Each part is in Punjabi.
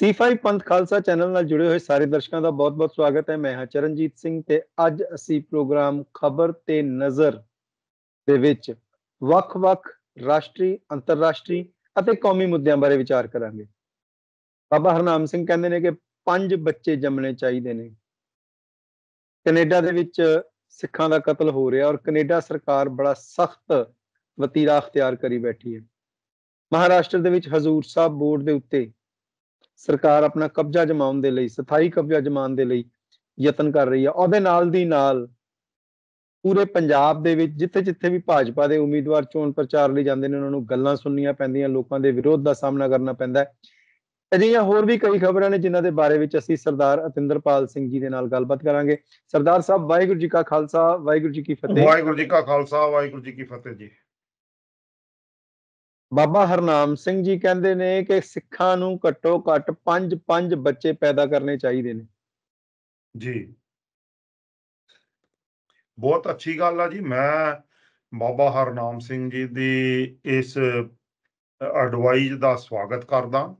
C5 ਪੰਥ ਖਾਲਸਾ ਚੈਨਲ ਨਾਲ ਜੁੜੇ ਹੋਏ ਸਾਰੇ ਦਰਸ਼ਕਾਂ ਦਾ ਬਹੁਤ-ਬਹੁਤ ਸਵਾਗਤ ਹੈ। ਮੈਂ ਹਾਂ ਚਰਨਜੀਤ ਸਿੰਘ ਤੇ ਅੱਜ ਅਸੀਂ ਪ੍ਰੋਗਰਾਮ ਖਬਰ ਤੇ ਨਜ਼ਰ ਦੇ ਵਿੱਚ ਵੱਖ-ਵੱਖ ਰਾਸ਼ਟਰੀ, ਅੰਤਰਰਾਸ਼ਟਰੀ ਅਤੇ ਕੌਮੀ ਮੁੱਦਿਆਂ ਬਾਰੇ ਵਿਚਾਰ ਕਰਾਂਗੇ। ਬਾਬਾ ਹਰਨਾਮ ਸਿੰਘ ਕਹਿੰਦੇ ਨੇ ਕਿ ਪੰਜ ਬੱਚੇ ਜੰਮਣੇ ਚਾਹੀਦੇ ਨੇ। ਕੈਨੇਡਾ ਦੇ ਵਿੱਚ ਸਿੱਖਾਂ ਦਾ ਕਤਲ ਹੋ ਰਿਹਾ ਔਰ ਕੈਨੇਡਾ ਸਰਕਾਰ ਬੜਾ ਸਖਤ ਵਤੀਰਾ ਅਖਤਿਆਰ ਕਰੀ ਬੈਠੀ ਹੈ। ਮਹਾਰਾਸ਼ਟਰ ਦੇ ਵਿੱਚ ਹਜ਼ੂਰ ਸਾਹਿਬ ਬੋਰਡ ਦੇ ਉੱਤੇ ਸਰਕਾਰ ਆਪਣਾ ਕਬਜ਼ਾ ਜਮਾਉਣ ਦੇ ਲਈ, ਸਥਾਈ ਕਬਜ਼ਾ ਜਮਾਉਣ ਦੇ ਲਈ ਯਤਨ ਕਰ ਰਹੀ ਹੈ ਉਹਦੇ ਨਾਲ ਦੀ ਨਾਲ ਪੂਰੇ ਪੰਜਾਬ ਦੇ ਵਿੱਚ ਜਿੱਥੇ ਜਿੱਥੇ ਵੀ ਭਾਜਪਾ ਦੇ ਉਮੀਦਵਾਰ ਚੋਣ ਪ੍ਰਚਾਰ ਲਈ ਜਾਂਦੇ ਨੇ, ਉਹਨਾਂ ਨੂੰ ਗੱਲਾਂ ਸੁਣਨੀਆਂ ਪੈਂਦੀਆਂ, ਲੋਕਾਂ ਦੇ ਵਿਰੋਧ ਦਾ ਸਾਹਮਣਾ ਕਰਨਾ ਪੈਂਦਾ ਹੈ। ਅਜਿਹੀਆਂ ਹੋਰ ਵੀ ਕਈ ਖਬਰਾਂ ਨੇ ਜਿਨ੍ਹਾਂ ਦੇ ਬਾਰੇ ਵਿੱਚ ਅਸੀਂ ਸਰਦਾਰ ਅਤਿੰਦਰਪਾਲ ਸਿੰਘ ਜੀ ਦੇ ਨਾਲ ਗੱਲਬਾਤ ਕਰਾਂਗੇ। ਸਰਦਾਰ ਸਾਹਿਬ, ਵਾਹਿਗੁਰੂ ਜੀ ਕਾ ਖਾਲਸਾ, ਵਾਹਿਗੁਰੂ ਜੀ ਕੀ ਫਤਿਹ। ਵਾਹਿਗੁਰੂ ਜੀ ਕਾ ਖਾਲਸਾ, ਵਾਹਿਗੁਰੂ ਜੀ ਕੀ ਫਤਿਹ ਜੀ। ਬਾਬਾ ਹਰਨਾਮ ਸਿੰਘ ਜੀ ਕਹਿੰਦੇ ਨੇ ਕਿ ਸਿੱਖਾਂ ਨੂੰ ਘੱਟੋ ਘੱਟ 5-5 ਬੱਚੇ ਪੈਦਾ ਕਰਨੇ ਚਾਹੀਦੇ ਨੇ। ਜੀ। ਬਹੁਤ ਅੱਛੀ ਗੱਲ ਆ ਜੀ। ਮੈਂ ਬਾਬਾ ਹਰਨਾਮ ਸਿੰਘ ਜੀ ਦੀ ਇਸ ਐਡਵਾਈਸ ਦਾ ਸਵਾਗਤ ਕਰਦਾ।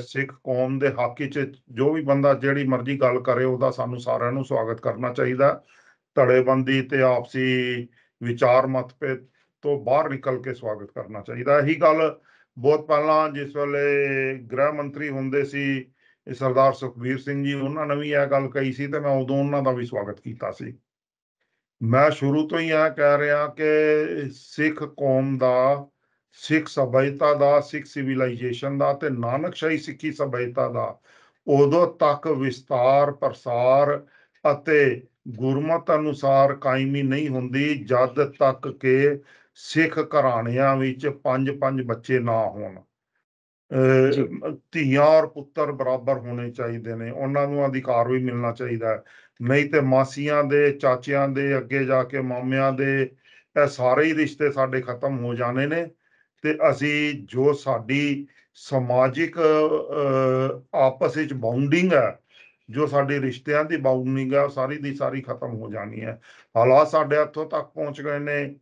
ਸਿੱਖ ਕੌਮ ਦੇ ਹੱਕ ਵਿੱਚ ਜੋ ਵੀ ਬੰਦਾ ਜਿਹੜੀ ਮਰਜ਼ੀ ਗੱਲ ਕਰੇ ਉਹਦਾ ਸਾਨੂੰ ਸਾਰਿਆਂ ਨੂੰ ਸਵਾਗਤ ਕਰਨਾ ਚਾਹੀਦਾ। ਧੜੇਬੰਦੀ ਤੇ ਆਪਸੀ ਵਿਚਾਰ ਮਤਭੇਦ ਤੋਂ ਬਾਹਰ ਨਿਕਲ ਕੇ ਸਵਾਗਤ ਕਰਨਾ ਚਾਹੀਦਾ। ਇਹੀ ਗੱਲ ਬਹੁਤ ਪਹਿਲਾਂ ਜਿਸ ਵੇਲੇ ਗ੍ਰਹਿ ਮੰਤਰੀ ਹੁੰਦੇ ਸੀ ਸਰਦਾਰ ਸੁਖਬੀਰ ਸਿੰਘ ਜੀ, ਉਹਨਾਂ ਨੇ ਵੀ ਇਹ ਗੱਲ ਕਹੀ ਸੀ ਤੇ ਮੈਂ ਉਦੋਂ ਉਹਨਾਂ ਦਾ ਵੀ ਸਵਾਗਤ ਕੀਤਾ ਸੀ। ਮੈਂ ਸ਼ੁਰੂ ਤੋਂ ਹੀ ਇਹ ਕਹਿ ਰਿਹਾ ਕਿ ਸਿੱਖ ਕੌਮ ਦਾ, ਸਿੱਖ ਸਭਿਅਤਾ ਦਾ, ਸਿੱਖ ਸਿਵਲਾਈਜੇਸ਼ਨ ਦਾ ਤੇ ਨਾਨਕਸ਼ਾਹੀ ਸਿੱਖੀ ਸਭਿਅਤਾ ਦਾ ਉਦੋਂ ਤੱਕ ਵਿਸਤਾਰ, ਪ੍ਰਸਾਰ ਅਤੇ ਗੁਰਮਤ ਅਨੁਸਾਰ ਕਾਇਮੀ ਨਹੀਂ ਹੁੰਦੀ, ਜਦ ਤੱਕ ਕਿ ਸਿੱਖ ਘਰਾਣਿਆਂ ਵਿੱਚ ਪੰਜ ਪੰਜ ਬੱਚੇ ਨਾ ਹੋਣ। ਧੀਆਂ ਔਰ ਪੁੱਤਰ ਬਰਾਬਰ ਹੋਣੇ ਚਾਹੀਦੇ ਨੇ। ਉਹਨਾਂ ਨੂੰ ਅਧਿਕਾਰ ਵੀ ਮਿਲਣਾ ਚਾਹੀਦਾ ਹੈ। ਨਹੀਂ ਤੇ ਮਾਸੀਆਂ ਦੇ ਚਾਚਿਆਂ ਦੇ ਅੱਗੇ ਜਾ ਕੇ ਮਾਮਿਆਂ ਦੇ ਇਹ ਸਾਰੇ ਹੀ ਰਿਸ਼ਤੇ ਸਾਡੇ ਖਤਮ ਹੋ ਜਾਣੇ ਨੇ। ਤੇ ਅਸੀਂ ਜੋ ਸਾਡੀ ਸਮਾਜਿਕ ਆਪਸ ਵਿੱਚ ਬਾਉਂਡਿੰਗ ਹੈ ਜੋ ਸਾਡੇ ਰਿਸ਼ਤਿਆਂ ਦੀ ਬਾਉਂਡਿੰਗ ਹੈ ਸਾਰੀ ਦੀ ਸਾਰੀ ਖਤਮ ਹੋ ਜਾਣੀ ਹੈ। ਹਾਲਾਤ ਸਾਡੇ ਹੱਥੋਂ ਤੱਕ ਪਹੁੰਚ ਗਏ ਨੇ।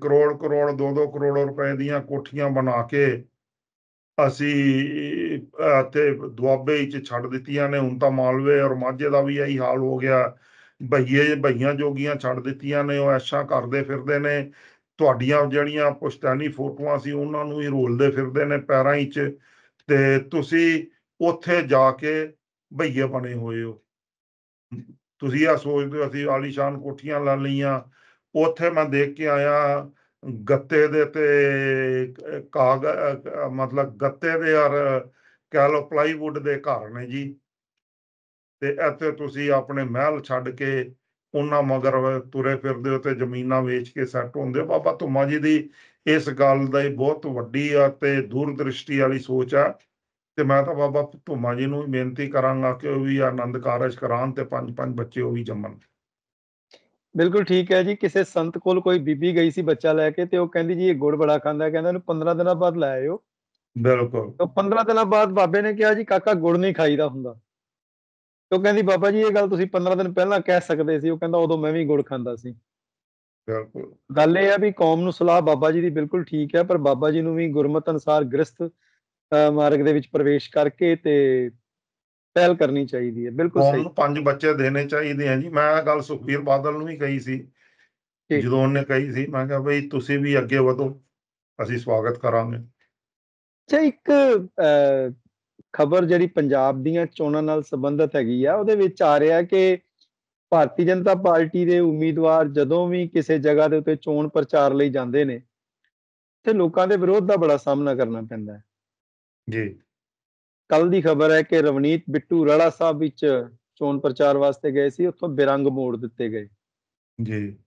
ਕਰੋੜ ਕਰੋੜ 2-2 ਕਰੋੜ ਰੁਪਏ ਦੀਆਂ ਕੋਠੀਆਂ ਬਣਾ ਕੇ ਅਸੀਂ ਤੇ ਦੁਆਬੇ ਵਿੱਚ ਛੱਡ ਦਿੱਤੀਆਂ ਨੇ। ਹੁਣ ਤਾਂ ਮਾਲਵੇ ਔਰ ਮਾਝੇ ਦਾ ਵੀ ਇਹੀ ਹਾਲ ਹੋ ਗਿਆ। ਭਈਏ ਭਈਆਂ ਜੋਗੀਆਂ ਛੱਡ ਦਿੱਤੀਆਂ ਨੇ। ਉਹ ਐਸ਼ਾ ਕਰਦੇ ਫਿਰਦੇ ਨੇ। ਤੁਹਾਡੀਆਂ ਜਿਹੜੀਆਂ ਪੁਸ਼ਤਾਨੀ ਫੋਟੋਆਂ ਸੀ, ਉਹਨਾਂ ਨੂੰ ਹੀ ਰੋਲਦੇ ਫਿਰਦੇ ਨੇ ਪੈਰਾਂ ਵਿੱਚ। ਤੇ ਤੁਸੀਂ ਉੱਥੇ ਜਾ ਕੇ ਭਈਏ ਬਣੇ ਹੋਏ ਹੋ। ਤੁਸੀਂ ਆ ਸੋਚਦੇ ਹੋ, ਅਸੀਂ ਆਲੀਸ਼ਾਨ ਕੋਠੀਆਂ ਲਾ ਲਈਆਂ। ਉੱਥੇ ਮੈਂ ਦੇਖ ਕੇ ਆਇਆ, ਗੱਤੇ ਦੇ ਤੇ ਕਾਗ ਮਤਲਬ ਗੱਤੇ ਦੇ ਔਰ ਕਹ ਲੋ ਪਲਾਈਵੁੱਡ ਦੇ ਘਰ ਨੇ ਜੀ। ਤੇ ਇੱਥੇ ਤੁਸੀਂ ਆਪਣੇ ਮਹਿਲ ਛੱਡ ਕੇ ਉਹਨਾਂ ਮਗਰ ਤੁਰੇ ਫਿਰਦੇ ਹੋ ਤੇ ਜ਼ਮੀਨਾਂ ਵੇਚ ਕੇ ਸੈੱਟ ਹੁੰਦੇ ਹੋ। ਬਾਬਾ ਧੁਮਾ ਜੀ ਦੀ ਇਸ ਗੱਲ ਦਾ ਬਹੁਤ ਵੱਡੀ ਆ ਤੇ ਦੂਰਦ੍ਰਿਸ਼ਟੀ ਵਾਲੀ ਸੋਚ ਆ। ਤੇ ਮੈਂ ਤਾਂ ਬਾਬਾ ਧੁਮਾ ਜੀ ਨੂੰ ਬੇਨਤੀ ਕਰਾਂਗਾ ਕਿ ਉਹ ਵੀ ਆਨੰਦ ਕਾਰਜ ਕਰਾਉਣ ਤੇ ਪੰਜ ਪੰਜ ਬੱਚੇ ਉਹ ਵੀ ਜੰਮਣ। ਬਿਲਕੁਲ ਠੀਕ ਹੈ ਜੀ ਕਿਸੇ ਸੰਤ ਕੋਲ ਕੋਈ ਬੀਬੀ ਗਈ ਸੀ ਬੱਚਾ ਲੈ ਕੇ ਤੇ ਉਹ ਕਹਿੰਦੀ ਜੀ ਇਹ ਗੁੜ ਬੜਾ ਖਾਂਦਾ ਕਹਿੰਦਾ ਇਹਨੂੰ 15 ਦਿਨਾਂ ਬਾਅਦ ਲੈ ਆਇਓ। ਬਿਲਕੁਲ। ਤਾਂ 15 ਦਿਨਾਂ ਬਾਅਦ ਬਾਬੇ ਨੇ ਕਿਹਾ ਜੀ ਕਾਕਾ ਗੁੜ ਨਹੀਂ ਖਾਈਦਾ ਹੁੰਦਾ। ਤੇ ਉਹ ਕਹਿੰਦੀ ਬਾਬਾ ਜੀ ਇਹ ਗੱਲ ਤੁਸੀਂ 15 ਦਿਨ ਪਹਿਲਾਂ ਕਹਿ ਸਕਦੇ ਸੀ ਉਹ ਕਹਿੰਦਾ ਉਦੋਂ ਮੈਂ ਵੀ ਗੁੜ ਖਾਂਦਾ ਸੀ। ਬਿਲਕੁਲ। ਗੱਲ ਇਹ ਆ ਵੀ ਕੌਮ ਨੂੰ ਸਲਾਹ ਬਾਬਾ ਜੀ ਦੀ ਬਿਲਕੁਲ ਠੀਕ ਹੈ ਪਰ ਬਾਬਾ ਜੀ ਨੂੰ ਵੀ ਗੁਰਮਤ ਅਨਸਾਰ ਗ੍ਰਸਤ ਮਾਰਗ ਦੇ ਵਿੱਚ ਪ੍ਰਵੇਸ਼ ਕਰਕੇ ਤੇ ਪਹਿਲ ਕਰਨੀ ਚਾਹੀਦੀ ਹੈ ਬਿਲਕੁਲ ਸਹੀ। ਉਹਨੂੰ ਪੰਜ ਬੱਚੇ ਦੇਣੇ ਚਾਹੀਦੇ ਆ ਜੀ ਮੈਂ ਇਹ ਗੱਲ ਸੁਖਬੀਰ ਬਾਦਲ ਨੂੰ ਵੀ ਕਹੀ ਸੀ ਜਦੋਂ ਉਹਨੇ ਕਹੀ ਸੀ ਮੈਂ ਕਿਹਾ ਬਈ ਤੁਸੀਂ ਵੀ ਅੱਗੇ ਵਧੋ ਅਸੀਂ ਸਵਾਗਤ ਕਰਾਂਗੇ। ਅੱਛਾ ਇੱਕ ਖਬਰ ਜਿਹੜੀ ਪੰਜਾਬ ਦੀਆਂ ਚੋਣਾਂ ਨਾਲ ਸੰਬੰਧਿਤ ਹੈਗੀ ਆ ਉਹਦੇ ਵਿੱਚ ਆ ਰਿਹਾ ਕਿ ਭਾਰਤੀ ਜਨਤਾ ਪਾਰਟੀ ਦੇ ਉਮੀਦਵਾਰ ਜਦੋਂ ਵੀ ਕਿਸੇ ਜਗ੍ਹਾ ਦੇ ਉੱਤੇ ਚੋਣ ਪ੍ਰਚਾਰ ਲਈ ਜਾਂਦੇ ਨੇ ਤੇ ਲੋਕਾਂ ਦੇ ਵਿਰੋਧ ਦਾ ਬੜਾ ਸਾਹਮਣਾ ਕਰਨਾ ਪੈਂਦਾ ਹੈ। ਜੀ। ਕੱਲ ਦੀ ਖਬਰ ਹੈ ਕਿ ਰਵਨੀਤ ਬਿੱਟੂ ਰੜਾ ਸਾਹਿਬ ਵਿੱਚ ਚੋਣ ਪ੍ਰਚਾਰ ਵਾਸਤੇ ਗਏ ਸੀ ਉੱਥੋਂ ਬਿਰੰਗ ਮੋੜ ਦਿੱਤੇ ਗਏ। ਜੀ।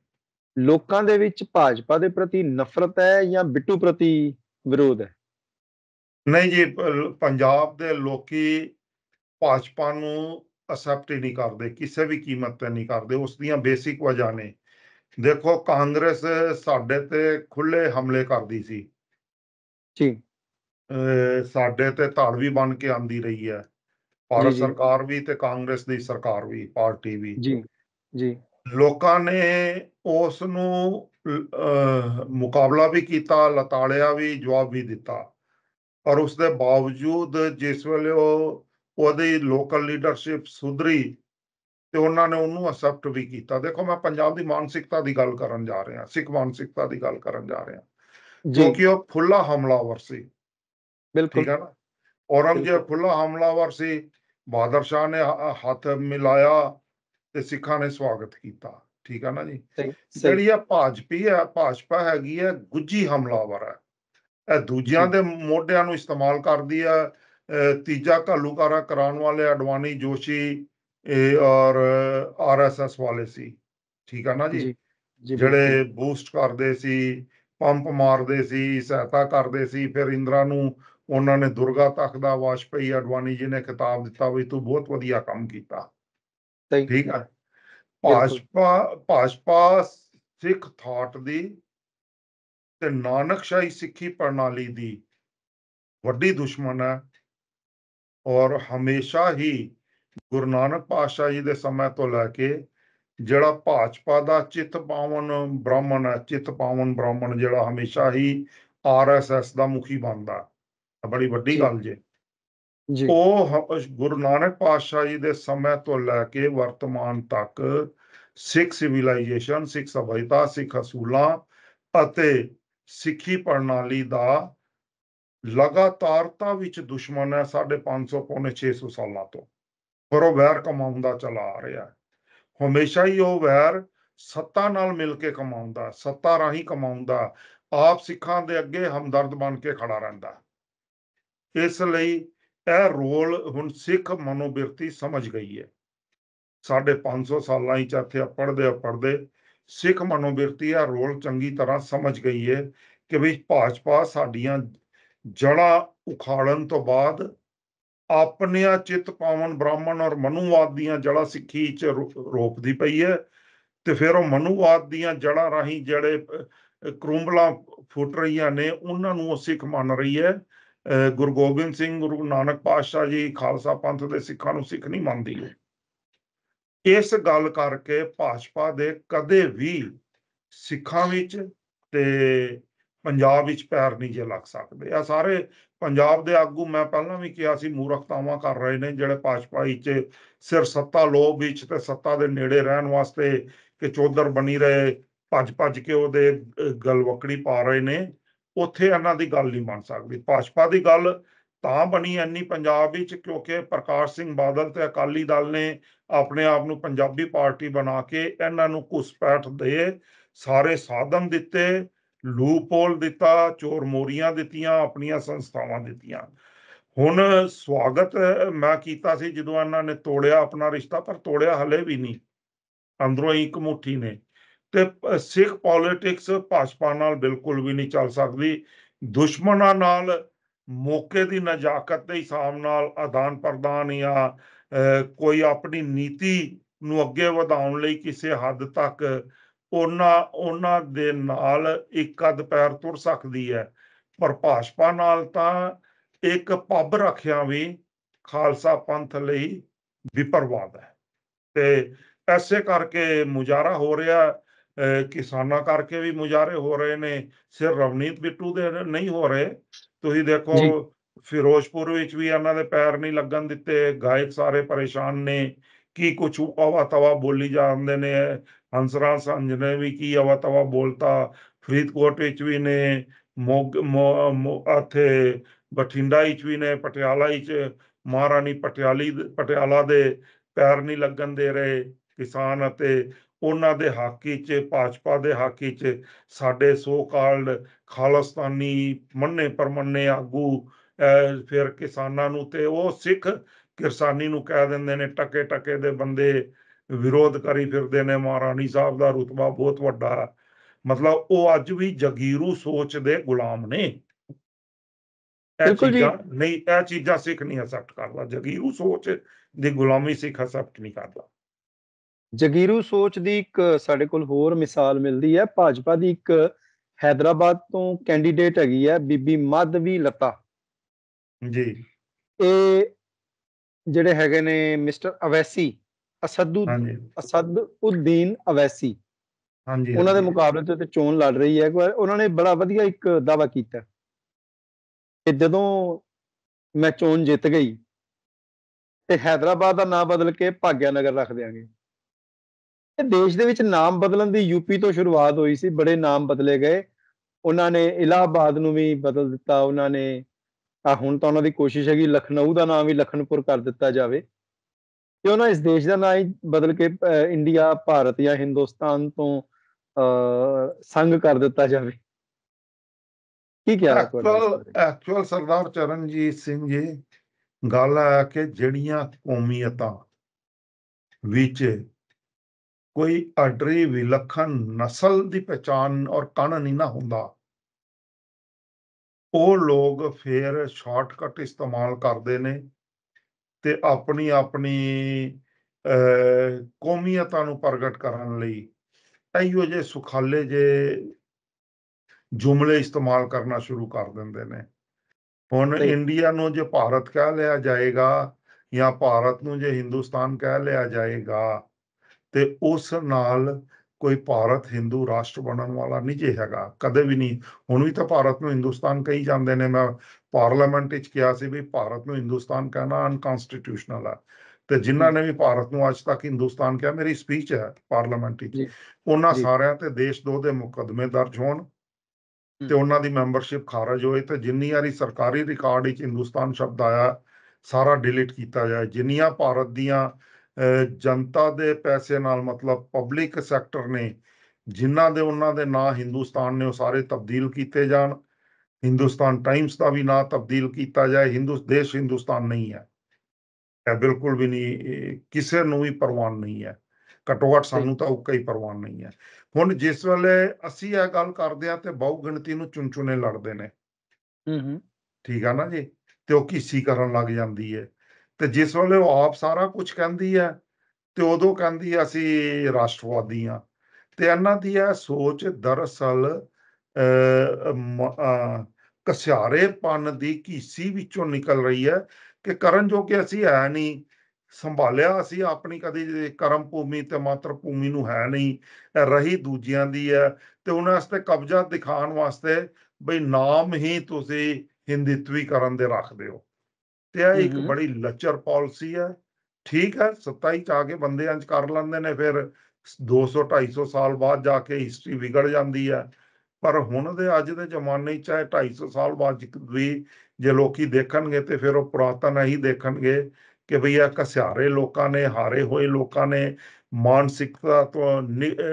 ਲੋਕਾਂ ਦੇ ਵਿੱਚ ਭਾਜਪਾ ਦੇ ਪ੍ਰਤੀ ਨਫ਼ਰਤ ਹੈ ਜਾਂ ਬਿੱਟੂ ਪ੍ਰਤੀ ਵਿਰੋਧ ਹੈ? ਨਹੀਂ ਜੀ ਪੰਜਾਬ ਦੇ ਲੋਕੀ ਭਾਜਪਾ ਨੂੰ ਅਸੈਪਟ ਨਹੀਂ ਕਰਦੇ ਕਿਸੇ ਵੀ ਕੀਮਤ ਤੇ ਨਹੀਂ ਕਰਦੇ ਉਸ ਦੀਆਂ ਬੇਸਿਕ ਵਜ੍ਹਾ ਨੇ। ਦੇਖੋ ਕਾਂਗਰਸ ਸਾਡੇ ਤੇ ਖੁੱਲੇ ਹਮਲੇ ਕਰਦੀ ਸੀ। ਜੀ। ਸਾਡੇ ਤੇ ਧਾੜਵੀ ਬਣ ਕੇ ਆਂਦੀ ਰਹੀ ਹੈ। ਭਾਰਤ ਸਰਕਾਰ ਵੀ ਤੇ ਕਾਂਗਰਸ ਦੀ ਸਰਕਾਰ ਵੀ ਪਾਰਟੀ ਵੀ। ਜੀ ਜੀ। ਲੋਕਾਂ ਨੇ ਉਸ ਨੂੰ ਮੁਕਾਬਲਾ ਵੀ ਕੀਤਾ ਲਤਾੜਿਆ ਵੀ ਜਵਾਬ ਵੀ ਦਿੱਤਾ। ਔਰ ਉਸ ਦੇ ਬਾਵਜੂਦ ਜਿਸ ਵੇਲੇ ਉਹ ਉਹਦੀ ਲੋਕਲ ਲੀਡਰਸ਼ਿਪ ਸੁਧਰੀ ਤੇ ਉਹਨਾਂ ਨੇ ਉਹਨੂੰ ਅਸੈਪਟ ਵੀ ਕੀਤਾ। ਦੇਖੋ ਮੈਂ ਪੰਜਾਬ ਦੀ ਮਾਨਸਿਕਤਾ ਦੀ ਗੱਲ ਕਰਨ ਜਾ ਰਿਹਾ ਸਿੱਖ ਮਾਨਸਿਕਤਾ ਦੀ ਗੱਲ ਕਰਨ ਜਾ ਰਿਹਾ। ਕਿਉਂਕਿ ਉਹ ਫੁੱਲਾ ਹਮਲਾਵਰ ਸੀ। ਬਿਲਕੁਲ। ਠੀਕ ਹੈ ਨਾ? ਔਰੰਗਜ਼ੇਬ। ਫੁੱਲਾ ਹਮਲਾਵਰ ਸੀ ਬਹਾਦਰ ਸ਼ਾਹ ਨੇ ਹੱਥ ਮਿਲਾਇਆ ਤੇ ਸਿੱਖਾਂ ਨੇ ਸਵਾਗਤ ਕੀਤਾ। ਠੀਕ ਹੈ ਨਾ ਜੀ? ਜਿਹੜੀ ਆ ਭਾਜਪੀ ਹੈ ਭਾਜਪਾ ਹੈਗੀ ਹੈ ਗੁੱਜੀ ਹਮਲਾਵਰ ਹੈ ਇਹ ਦੂਜਿਆਂ। ਦੇ ਮੋਢਿਆਂ ਨੂੰ ਇਸਤੇਮਾਲ ਕਰਦੀ ਅਹ ਤੀਜਾ ਘੱਲੂਕਾਰਾ ਕਰਾਉਣ ਵਾਲੇ ਅਡਵਾਨੀ ਜੋਸ਼ੀ ਇਹ ਔਰ ਆਰਐਸਐਸ ਵਾਲੇ ਸੀ। ਠੀਕ ਹੈ ਨਾ ਜੀ? ਜਿਹੜੇ ਬੂਸਟ ਕਰਦੇ ਸੀ ਪੰਪ ਮਾਰਦੇ ਸੀ ਸਹਾਇਤਾ ਕਰਦੇ ਸੀ ਫਿਰ ਇੰਦਰਾ ਨੂੰ ਉਹਨਾਂ ਨੇ ਦੁਰਗਾ ਤੱਕ ਦਾ ਵਾਜਪਈ ਅਡਵਾਨੀ ਜੀ ਨੇ ਖਿਤਾਬ ਦਿੱਤਾ ਵੀ ਤੂੰ ਬਹੁਤ ਵਧੀਆ ਕੰਮ ਕੀਤਾ ਠੀਕ ਹੈ। ਭਾਜਪਾ ਭਾਜਪਾ ਸਿੱਖ ਥਾਟ ਦੀ ਤੇ ਨਾਨਕਸ਼ਾਹੀ ਸਿੱਖੀ ਪ੍ਰਣਾਲੀ ਦੀ ਵੱਡੀ ਦੁਸ਼ਮਣ ਹੈ ਔਰ ਹਮੇਸ਼ਾ ਹੀ ਗੁਰੂ ਨਾਨਕ ਪਾਤਸ਼ਾਹ ਜੀ ਦੇ ਸਮੇਂ ਤੋਂ ਲੈ ਕੇ ਜਿਹੜਾ ਭਾਜਪਾ ਦਾ ਚਿੱਤ ਪਾਵਨ ਬ੍ਰਾਹਮਣ ਹੈ ਚਿੱਤ ਪਾਵਨ ਬ੍ਰਾਹਮਣ ਜਿਹੜਾ ਹਮੇਸ਼ਾ ਹੀ ਆਰਐਸਐਸ ਦਾ ਮੁਖੀ ਬਣਦਾ। ਬੜੀ ਵੱਡੀ। ਗੱਲ ਜੇ ਜੀ ਉਹ ਗੁਰੂ ਨਾਨਕ ਪਾਤਸ਼ਾਹ ਜੀ ਦੇ ਸਮੇਂ ਤੋਂ ਲੈ ਕੇ ਵਰਤਮਾਨ ਤੱਕ ਸਿੱਖ ਸਿਵਲਾਈਜੇਸ਼ਨ ਸਿੱਖ ਸਭਿਅਤਾ ਸਿੱਖ ਅਸੂਲਾਂ ਅਤੇ ਸਿੱਖੀ ਪ੍ਰਣਾਲੀ ਦਾ ਲਗਾਤਾਰਤਾ ਵਿੱਚ ਦੁਸ਼ਮਣ ਹੈ 550 ਪੌਣੇ 600 ਸਾਲਾਂ ਤੋਂ ਪਰ ਉਹ ਵੈਰ ਕਮਾਉਂਦਾ ਚਲਾ ਆ ਰਿਹਾ ਹੈ ਹਮੇਸ਼ਾ ਹੀ ਉਹ ਵੈਰ ਸੱਤਾ ਨਾਲ ਮਿਲ ਕੇ ਕਮਾਉਂਦਾ ਸੱਤਾ ਰਾਹੀਂ ਕਮਾਉਂਦਾ। ਆਪ ਸਿੱਖਾਂ ਦੇ ਅੱਗੇ ਹਮਦਰਦ ਬਣ ਕੇ ਖੜਾ ਰਹਿੰਦਾ। ਇਸ ਲਈ ਇਹ ਰੋਲ ਹੁਣ ਸਿੱਖ ਮਨੋਬਿਰਤੀ ਸਮਝ ਗਈ ਹੈ। ਸਾਡੇ 500 ਸਾਲਾਂ ਹੀ ਚਾਥੇ ਪੜਦੇ ਪੜਦੇ ਸਿੱਖ ਮਨੋਬਿਰਤੀ ਇਹ ਰੋਲ ਚੰਗੀ ਤਰ੍ਹਾਂ ਸਮਝ ਗਈ ਹੈ ਕਿ ਵੀ ਭਾਜਪਾ ਸਾਡੀਆਂ ਜੜ੍ਹਾਂ ਉਖਾੜਨ ਤੋਂ ਬਾਅਦ ਆਪਣੀਆਂ ਚਿੱਤ ਪਾਵਨ ਬ੍ਰਾਹਮਣ ਔਰ ਮਨੂਵਾਦ ਦੀਆਂ ਜੜ੍ਹਾਂ ਸਿੱਖੀ ਚ ਰੋ- ਰੋਕਦੀ ਪਈ ਹੈ ਤੇ ਫਿਰ ਉਹ ਮਨੂਵਾਦ ਦੀਆਂ ਜੜ੍ਹਾਂ ਰਾਹੀਂ ਜਿਹੜੇ ਕਰੂੰਬਲਾਂ ਫੁੱਟ ਰਹੀਆਂ ਨੇ ਉਹਨਾਂ ਨੂੰ ਉਹ ਸਿੱਖ ਮੰਨ ਰਹੀ ਹੈ। ਗੁਰੂ ਗੋਬਿੰਦ ਸਿੰਘ ਗੁਰੂ ਨਾਨਕ ਪਾਤਸ਼ਾਹ ਜੀ ਖਾਲਸਾ ਪੰਥ ਦੇ ਸਿੱਖਾਂ ਨੂੰ ਸਿੱਖ ਨਹੀਂ ਮੰਨਦੀ ਇਸ ਗੱਲ ਕਰਕੇ ਭਾਜਪਾ ਦੇ ਕਦੇ ਵੀ ਸਿੱਖਾਂ ਵਿੱਚ ਤੇ ਪੰਜਾਬ ਵਿੱਚ ਪੈਰ ਨਹੀਂ ਜੇ ਲੱਗ ਸਕਦੇ। ਆ ਸਾਰੇ ਪੰਜਾਬ ਦੇ ਆਗੂ ਮੈਂ ਪਹਿਲਾਂ ਵੀ ਕਿਹਾ ਸੀ ਮੂਰਖਤਾਵਾਂ ਕਰ ਰਹੇ ਨੇ ਜਿਹੜੇ ਭਾਜਪਾ ਵਿੱਚ ਸਿਰ ਸੱਤਾ ਲੋਭ ਵਿੱਚ ਤੇ ਸੱਤਾ ਦੇ ਨੇੜੇ ਰਹਿਣ ਵਾਸਤੇ ਕਿ ਚੌਧਰ ਬਣੀ ਰਹੇ ਭੱਜ ਭੱਜ ਕੇ ਉਹਦੇ ਅਹ, ਗਲਵਕੜੀ ਪਾ ਰਹੇ ਨੇ। ਉੱਥੇ ਇਹਨਾਂ ਦੀ ਗੱਲ ਨਹੀਂ ਬਣ ਸਕਦੀ। ਭਾਜਪਾ ਦੀ ਗੱਲ ਤਾਂ ਬਣੀ ਐਨੀ ਪੰਜਾਬ ਵਿੱਚ ਕਿਉਂਕਿ ਪ੍ਰਕਾਸ਼ ਸਿੰਘ ਬਾਦਲ ਤੇ ਅਕਾਲੀ ਦਲ ਨੇ ਆਪਣੇ ਆਪ ਨੂੰ ਪੰਜਾਬੀ ਪਾਰਟੀ ਬਣਾ ਕੇ ਇਹਨਾਂ ਨੂੰ ਘੁਸਪੈਠ ਦੇ ਸਾਰੇ ਸਾਧਨ ਦਿੱਤੇ ਲੂਪੋਲ ਦਿੱਤਾ, ਚੋਰ ਮੋਰੀਆਂ ਦਿੱਤੀਆਂ, ਆਪਣੀਆਂ ਸੰਸਥਾਵਾਂ ਦਿੱਤੀਆਂ। ਹੁਣ ਸਵਾਗਤ ਮੈਂ ਕੀਤਾ ਸੀ ਜਦੋਂ ਇਹਨਾਂ ਨੇ ਤੋੜਿਆ ਆਪਣਾ ਰਿਸ਼ਤਾ, ਪਰ ਤੋੜਿਆ ਹਲੇ ਵੀ ਨਹੀਂ। ਅੰਦਰੋਂ ਹੀ ਇੱਕ ਮੁੱਠੀ ਨੇ। ਤੇ ਸਿੱਖ ਪੋਲਿਟਿਕਸ ਭਾਜਪਾ ਨਾਲ ਬਿਲਕੁਲ ਵੀ ਨਹੀਂ ਚੱਲ ਸਕਦੀ। ਦੁਸ਼ਮਣਾਂ ਨਾਲ ਮੌਕੇ ਦੀ ਨਜਾਕਤ ਦੇ ਹਿਸਾਬ ਨਾਲ ਆਦਾਨ ਪ੍ਰਦਾਨ ਜਾਂ ਕੋਈ ਆਪਣੀ ਨੀਤੀ ਨੂੰ ਅੱਗੇ ਵਧਾਉਣ ਲਈ ਕਿਸੇ ਹੱਦ ਤੱਕ ਉਹਨਾਂ ਉਹਨਾਂ ਦੇ ਨਾਲ ਇੱਕ ਅੱਧ ਪੈਰ ਤੁਰ ਸਕਦੀ ਹੈ। ਪਰ ਭਾਜਪਾ ਨਾਲ ਤਾਂ ਇੱਕ ਪੱਬ ਰੱਖਿਆ ਵੀ ਖਾਲਸਾ ਪੰਥ ਲਈ ਵਿਪਰਵਾਦ ਹੈ। ਤੇ ਐਸੇ ਕਰਕੇ ਮੁਜ਼ਾਹਰਾ ਹੋ ਰਿਹਾ ਕਿਸਾਨਾਂ ਕਰਕੇ ਵੀ ਮੁਜ਼ਾਹਰੇ ਹੋ ਰਹੇ ਨੇ ਸਿਰ ਰਵਨੀਤ ਬਿੱਟੂ ਦੇ ਨਹੀਂ ਹੋ ਰਹੇ। ਤੁਸੀਂ। ਦੇਖੋ ਫਿਰੋਜ਼ਪੁਰ ਵਿੱਚ ਵੀ ਇਹਨਾਂ ਦੇ ਪੈਰ ਨਹੀਂ ਲੱਗਣ ਦਿੱਤੇ ਗਾਇਕ ਸਾਰੇ ਪਰੇਸ਼ਾਨ ਨੇ। ਕੀ ਕੁਛ ਅਵਾ ਤਵਾ ਬੋਲੀ ਜਾਂਦੇ ਨੇ? ਹੰਸਰਾਜ ਸੰਜ ਨੇ ਵੀ ਕੀ ਅਵਾ ਤਵਾ ਬੋਲਤਾ? ਫਰੀਦਕੋਟ ਵਿੱਚ ਵੀ ਨੇ ਮੋਗ ਇੱਥੇ ਬਠਿੰਡਾ ਵਿੱਚ ਵੀ ਨੇ ਪਟਿਆਲਾ ਵਿੱਚ ਮਹਾਰਾਣੀ ਪਟਿਆਲੀ ਪਟਿਆਲਾ ਦੇ ਪੈਰ ਨਹੀਂ ਲੱਗਣ ਦੇ ਰਹੇ ਕਿਸਾਨ ਅਤੇ ਉਹਨਾਂ ਦੇ ਹੱਕ ਵਿੱਚ ਭਾਜਪਾ ਦੇ ਹੱਕ ਵਿੱਚ ਸਾਡੇ ਸੋ ਕਾਲਡ ਖਾਲਸਤਾਨੀ ਮੰਨੇ ਪਰਮੰਨੇ ਆਗੂ ਫਿਰ ਕਿਸਾਨਾਂ ਨੂੰ ਤੇ ਉਹ ਸਿੱਖ ਕਿਰਸਾਨੀ ਨੂੰ ਕਹਿ ਦਿੰਦੇ ਨੇ ਟਕੇ ਟਕੇ ਦੇ ਬੰਦੇ ਵਿਰੋਧ ਕਰੀ ਫਿਰਦੇ ਨੇ ਮਹਾਰਾਣੀ ਸਾਹਿਬ ਦਾ ਰੁਤਬਾ ਬਹੁਤ ਵੱਡਾ। ਮਤਲਬ ਉਹ ਅੱਜ ਵੀ ਜਗੀਰੂ ਸੋਚ ਦੇ ਗੁਲਾਮ ਨੇ ਬਿਲਕੁਲ ਜੀ। ਨਹੀਂ ਇਹ ਚੀਜ਼ਾਂ ਸਿੱਖ ਨਹੀਂ ਅਸੈਪਟ ਕਰਦਾ ਜਗੀਰੂ ਸੋਚ ਦੀ ਗੁਲਾਮੀ ਸਿੱਖ ਅਸੈਪਟ ਨਹੀਂ ਕਰਦਾ ਜਗੀਰੂ ਸੋਚ ਦੀ ਇੱਕ ਸਾਡੇ ਕੋਲ ਹੋਰ ਮਿਸਾਲ ਮਿਲਦੀ ਹੈ। ਭਾਜਪਾ ਦੀ ਇੱਕ ਹੈਦਰਾਬਾਦ ਤੋਂ ਕੈਂਡੀਡੇਟ ਹੈਗੀ ਹੈ ਬੀਬੀ ਮਾਧਵੀ ਲਤਾ। ਜੀ। ਇਹ ਜਿਹੜੇ ਹੈਗੇ ਨੇ ਮਿਸਟਰ ਅਵੈਸੀ ਅਸਦੂ ਅਸਦ ਉਦੀਨ ਅਵੈਸੀ। ਹਾਂਜੀ ਉਹਨਾਂ ਦੇ। ਮੁਕਾਬਲੇ ਤੇ ਚੋਣ ਲੜ ਰਹੀ ਹੈ। ਉਹਨਾਂ ਨੇ ਬੜਾ ਵਧੀਆ ਇੱਕ ਦਾਵਾ ਕੀਤਾ ਕਿ ਜਦੋਂ ਮੈਂ ਚੋਣ ਜਿੱਤ ਗਈ ਤੇ ਹੈਦਰਾਬਾਦ ਦਾ ਨਾਮ ਬਦਲ ਕੇ ਭਾਗਿਆ ਨਗਰ ਰੱਖ ਦਿਆਂਗੇ। ਤੇ ਦੇਸ਼ ਦੇ ਵਿੱਚ ਨਾਮ ਬਦਲਣ ਦੀ ਯੂਪੀ ਤੋਂ ਸ਼ੁਰੂਆਤ ਹੋਈ ਸੀ ਬੜੇ ਨਾਮ ਬਦਲੇ ਗਏ। ਉਹਨਾਂ ਨੇ ਇਲਾਹਾਬਾਦ ਨੂੰ ਵੀ ਬਦਲ ਦਿੱਤਾ ਉਹਨਾਂ ਨੇ ਆ ਹੁਣ ਤਾਂ ਉਹਨਾਂ ਦੀ ਕੋਸ਼ਿਸ਼ ਹੈਗੀ ਲਖਨਊ ਦਾ ਨਾਮ ਵੀ ਲਖਨਪੁਰ ਕਰ ਦਿੱਤਾ ਜਾਵੇ। ਤੇ ਉਹਨਾਂ ਇਸ ਦੇਸ਼ ਦਾ ਨਾਮ ਹੀ ਬਦਲ ਕੇ ਇੰਡੀਆ ਭਾਰਤ ਜਾਂ ਹਿੰਦੁਸਤਾਨ ਤੋਂ ਸੰਗ ਕਰ ਦਿੱਤਾ ਜਾਵੇ। ਕੀ ਕਿਹਾ ਐਕਚੁਅਲ ਸਰਦਾਰ ਚਰਨਜੀਤ ਸਿੰਘ ਜੀ ਗੱਲ ਹੈ ਕਿ ਜਿਹੜੀਆਂ ਕੌਮੀਅਤਾਂ ਵਿੱਚ ਕੋਈ ਅਡਰੀ ਵਿਲੱਖਣ ਨਸਲ ਦੀ ਪਛਾਣ ਔਰ ਕਣ ਨਹੀਂ ਨਾ ਹੁੰਦਾ। ਉਹ ਲੋਕ ਫੇਰ ਸ਼ਾਰਟਕਟ ਇਸਤੇਮਾਲ ਕਰਦੇ ਨੇ ਤੇ ਆਪਣੀ ਆਪਣੀ ਕੌਮੀਅਤਾਂ ਨੂੰ ਪ੍ਰਗਟ ਕਰਨ ਲਈ ਇਹੋ ਜੇ ਸੁਖਾਲੇ ਜੇ ਜੁਮਲੇ ਇਸਤੇਮਾਲ ਕਰਨਾ ਸ਼ੁਰੂ ਕਰ ਦਿੰਦੇ ਨੇ। ਹੁਣ ਇੰਡੀਆ ਨੂੰ ਜੇ ਭਾਰਤ ਕਹਿ ਲਿਆ ਜਾਏਗਾ ਜਾਂ ਭਾਰਤ ਨੂੰ ਜੇ ਹਿੰਦੁਸਤਾਨ ਕਹਿ ਲਿਆ ਜਾਏਗਾ ਤੇ ਉਸ ਨਾਲ ਕੋਈ ਭਾਰਤ ਹਿੰਦੂ ਰਾਸ਼ਟਰ ਬਣਨ ਵਾਲਾ ਨਹੀਂ ਜੇ ਹੈਗਾ ਕਦੇ ਵੀ ਨਹੀਂ। ਹੁਣ ਵੀ ਤਾਂ ਭਾਰਤ ਨੂੰ ਹਿੰਦੁਸਤਾਨ ਕਹੀ ਜਾਂਦੇ ਨੇ ਮੈਂ ਪਾਰਲੀਮੈਂਟ ਵਿੱਚ ਕਿਹਾ ਸੀ ਵੀ ਭਾਰਤ ਨੂੰ ਹਿੰਦੁਸਤਾਨ ਕਹਿਣਾ ਅਨਕਨਸਟੀਟਿਊਸ਼ਨਲ ਹੈ ਤੇ ਜਿਨ੍ਹਾਂ ਨੇ ਵੀ ਭਾਰਤ ਨੂੰ ਅੱਜ ਤੱਕ ਹਿੰਦੁਸਤਾਨ ਕਿਹਾ ਮੇਰੀ ਸਪੀਚ ਹੈ ਪਾਰਲੀਮੈਂਟ ਵਿੱਚ। ਉਹਨਾਂ ਸਾਰਿਆਂ ਤੇ ਦੇਸ਼ ਦੋ ਦੇ ਮੁਕਦਮੇ ਦਰਜ ਹੋਣ ਤੇ ਉਹਨਾਂ ਦੀ ਮੈਂਬਰਸ਼ਿਪ ਖਾਰਜ ਹੋਏ ਤੇ ਜਿੰਨੀ ਵਾਰੀ ਸਰਕਾਰੀ ਰਿਕਾਰਡ ਵਿੱਚ ਹਿੰਦੁਸਤਾਨ ਸ਼ਬਦ ਆਇਆ ਸਾਰਾ ਡਿਲੀਟ ਕੀਤਾ ਜਾਏ। ਜਿੰਨੀਆਂ ਭਾਰਤ ਦੀਆਂ ਜਨਤਾ ਦੇ ਪੈਸੇ ਨਾਲ ਮਤਲਬ ਪਬਲਿਕ ਸੈਕਟਰ ਨੇ ਜਿਨ੍ਹਾਂ ਦੇ ਉਹਨਾਂ ਦੇ ਨਾਂ ਹਿੰਦੁਸਤਾਨ ਨੇ ਉਹ ਸਾਰੇ ਤਬਦੀਲ ਕੀਤੇ ਜਾਣ। ਹਿੰਦੁਸਤਾਨ ਟਾਈਮਸ ਦਾ ਵੀ ਨਾਂ ਤਬਦੀਲ ਕੀਤਾ ਜਾਏ ਹਿੰਦੂ ਦੇਸ਼ ਹਿੰਦੁਸਤਾਨ ਨਹੀਂ ਹੈ। ਇਹ ਬਿਲਕੁਲ ਵੀ ਨਹੀਂ ਕਿਸੇ ਨੂੰ ਵੀ ਪਰਵਾਹ ਨਹੀਂ ਹੈ। ਘਟੋ ਸਾਨੂੰ ਤਾਂ ਉਹ ਕਈ ਪਰਵਾਹ ਨਹੀਂ ਹੈ। ਹੁਣ ਜਿਸ ਵੇਲੇ ਅਸੀਂ ਇਹ ਗੱਲ ਕਰਦੇ ਆ ਤੇ ਬਹੁ ਗਿਣਤੀ ਨੂੰ ਚੁਣਚੁਨੇ ਲੜਦੇ ਨੇ। ਹੂੰ ਹੂੰ। ਠੀਕ ਆ ਨਾ ਜੀ? ਤੇ ਉਹ ਕੀਸੀ ਕਰਨ ਲੱਗ ਜਾਂਦੀ ਹੈ। ਤੇ ਜਿਸ ਵੇਲੇ ਉਹ ਆਪ ਸਾਰਾ ਕੁਝ ਕਹਿੰਦੀ ਹੈ, ਤੇ ਉਦੋਂ ਕਹਿੰਦੀ ਹੈ, ਅਸੀਂ ਰਾਸ਼ਟਰਵਾਦੀ ਆ ਤੇ ਇਹਨਾਂ ਦੀ ਇਹ ਸੋਚ ਦਰਅਸਲ ਕਸਿਆਰੇਪਨ ਦੀ ਕੀਸੀ ਵਿੱਚੋਂ ਨਿਕਲ ਰਹੀ ਹੈ ਕਿ ਕਰਨ ਜੋ ਕਿ ਅਸੀਂ ਹੈ ਨਹੀਂ। ਸੰਭਾਲਿਆ ਅਸੀਂ ਆਪਣੀ ਕਦੀ ਕਰਮ ਭੂਮੀ ਤੇ ਮਾਤਰ ਭੂਮੀ ਨੂੰ ਹੈ ਨਹੀਂ ਰਹੀ ਦੂਜਿਆਂ ਦੀ ਹੈ। ਤੇ ਉਹਨਾਂ ਵਾਸਤੇ ਕਬਜ਼ਾ ਦਿਖਾਉਣ ਵਾਸਤੇ ਬਈ ਨਾਮ ਹੀ ਤੁਸੀਂ ਹਿੰਦਿਤਵੀਕਰਨ ਦੇ ਰੱਖਦੇ ਹੋ। ਤੇ ਇਹ ਇੱਕ ਬੜੀ ਲੱਚਰ ਪਾਲਿਸੀ ਹੈ। ਠੀਕ ਹੈ 27 ਚ ਆ ਕੇ ਬੰਦੇ ਅੰਚ ਕਰ ਲੈਂਦੇ ਨੇ ਫਿਰ। 200 250 ਸਾਲ ਬਾਅਦ ਜਾ ਕੇ ਹਿਸਟਰੀ ਵਿਗੜ ਜਾਂਦੀ ਹੈ। ਪਰ ਹੁਣ ਦੇ ਅੱਜ ਦੇ ਜ਼ਮਾਨੇ 'ਚ ਚਾਹੇ 250 ਸਾਲ ਬਾਅਦ ਵੀ ਜੇ ਲੋਕੀ ਦੇਖਣਗੇ ਤੇ ਫਿਰ ਉਹ ਪੁਰਾਤਨ ਹੀ ਦੇਖਣਗੇ ਕਿ ਭਈ ਇਹ ਕਸਿਆਰੇ ਲੋਕਾਂ ਨੇ ਹਾਰੇ ਹੋਏ ਲੋਕਾਂ ਨੇ ਮਾਨਸਿਕਤਾ ਤੋਂ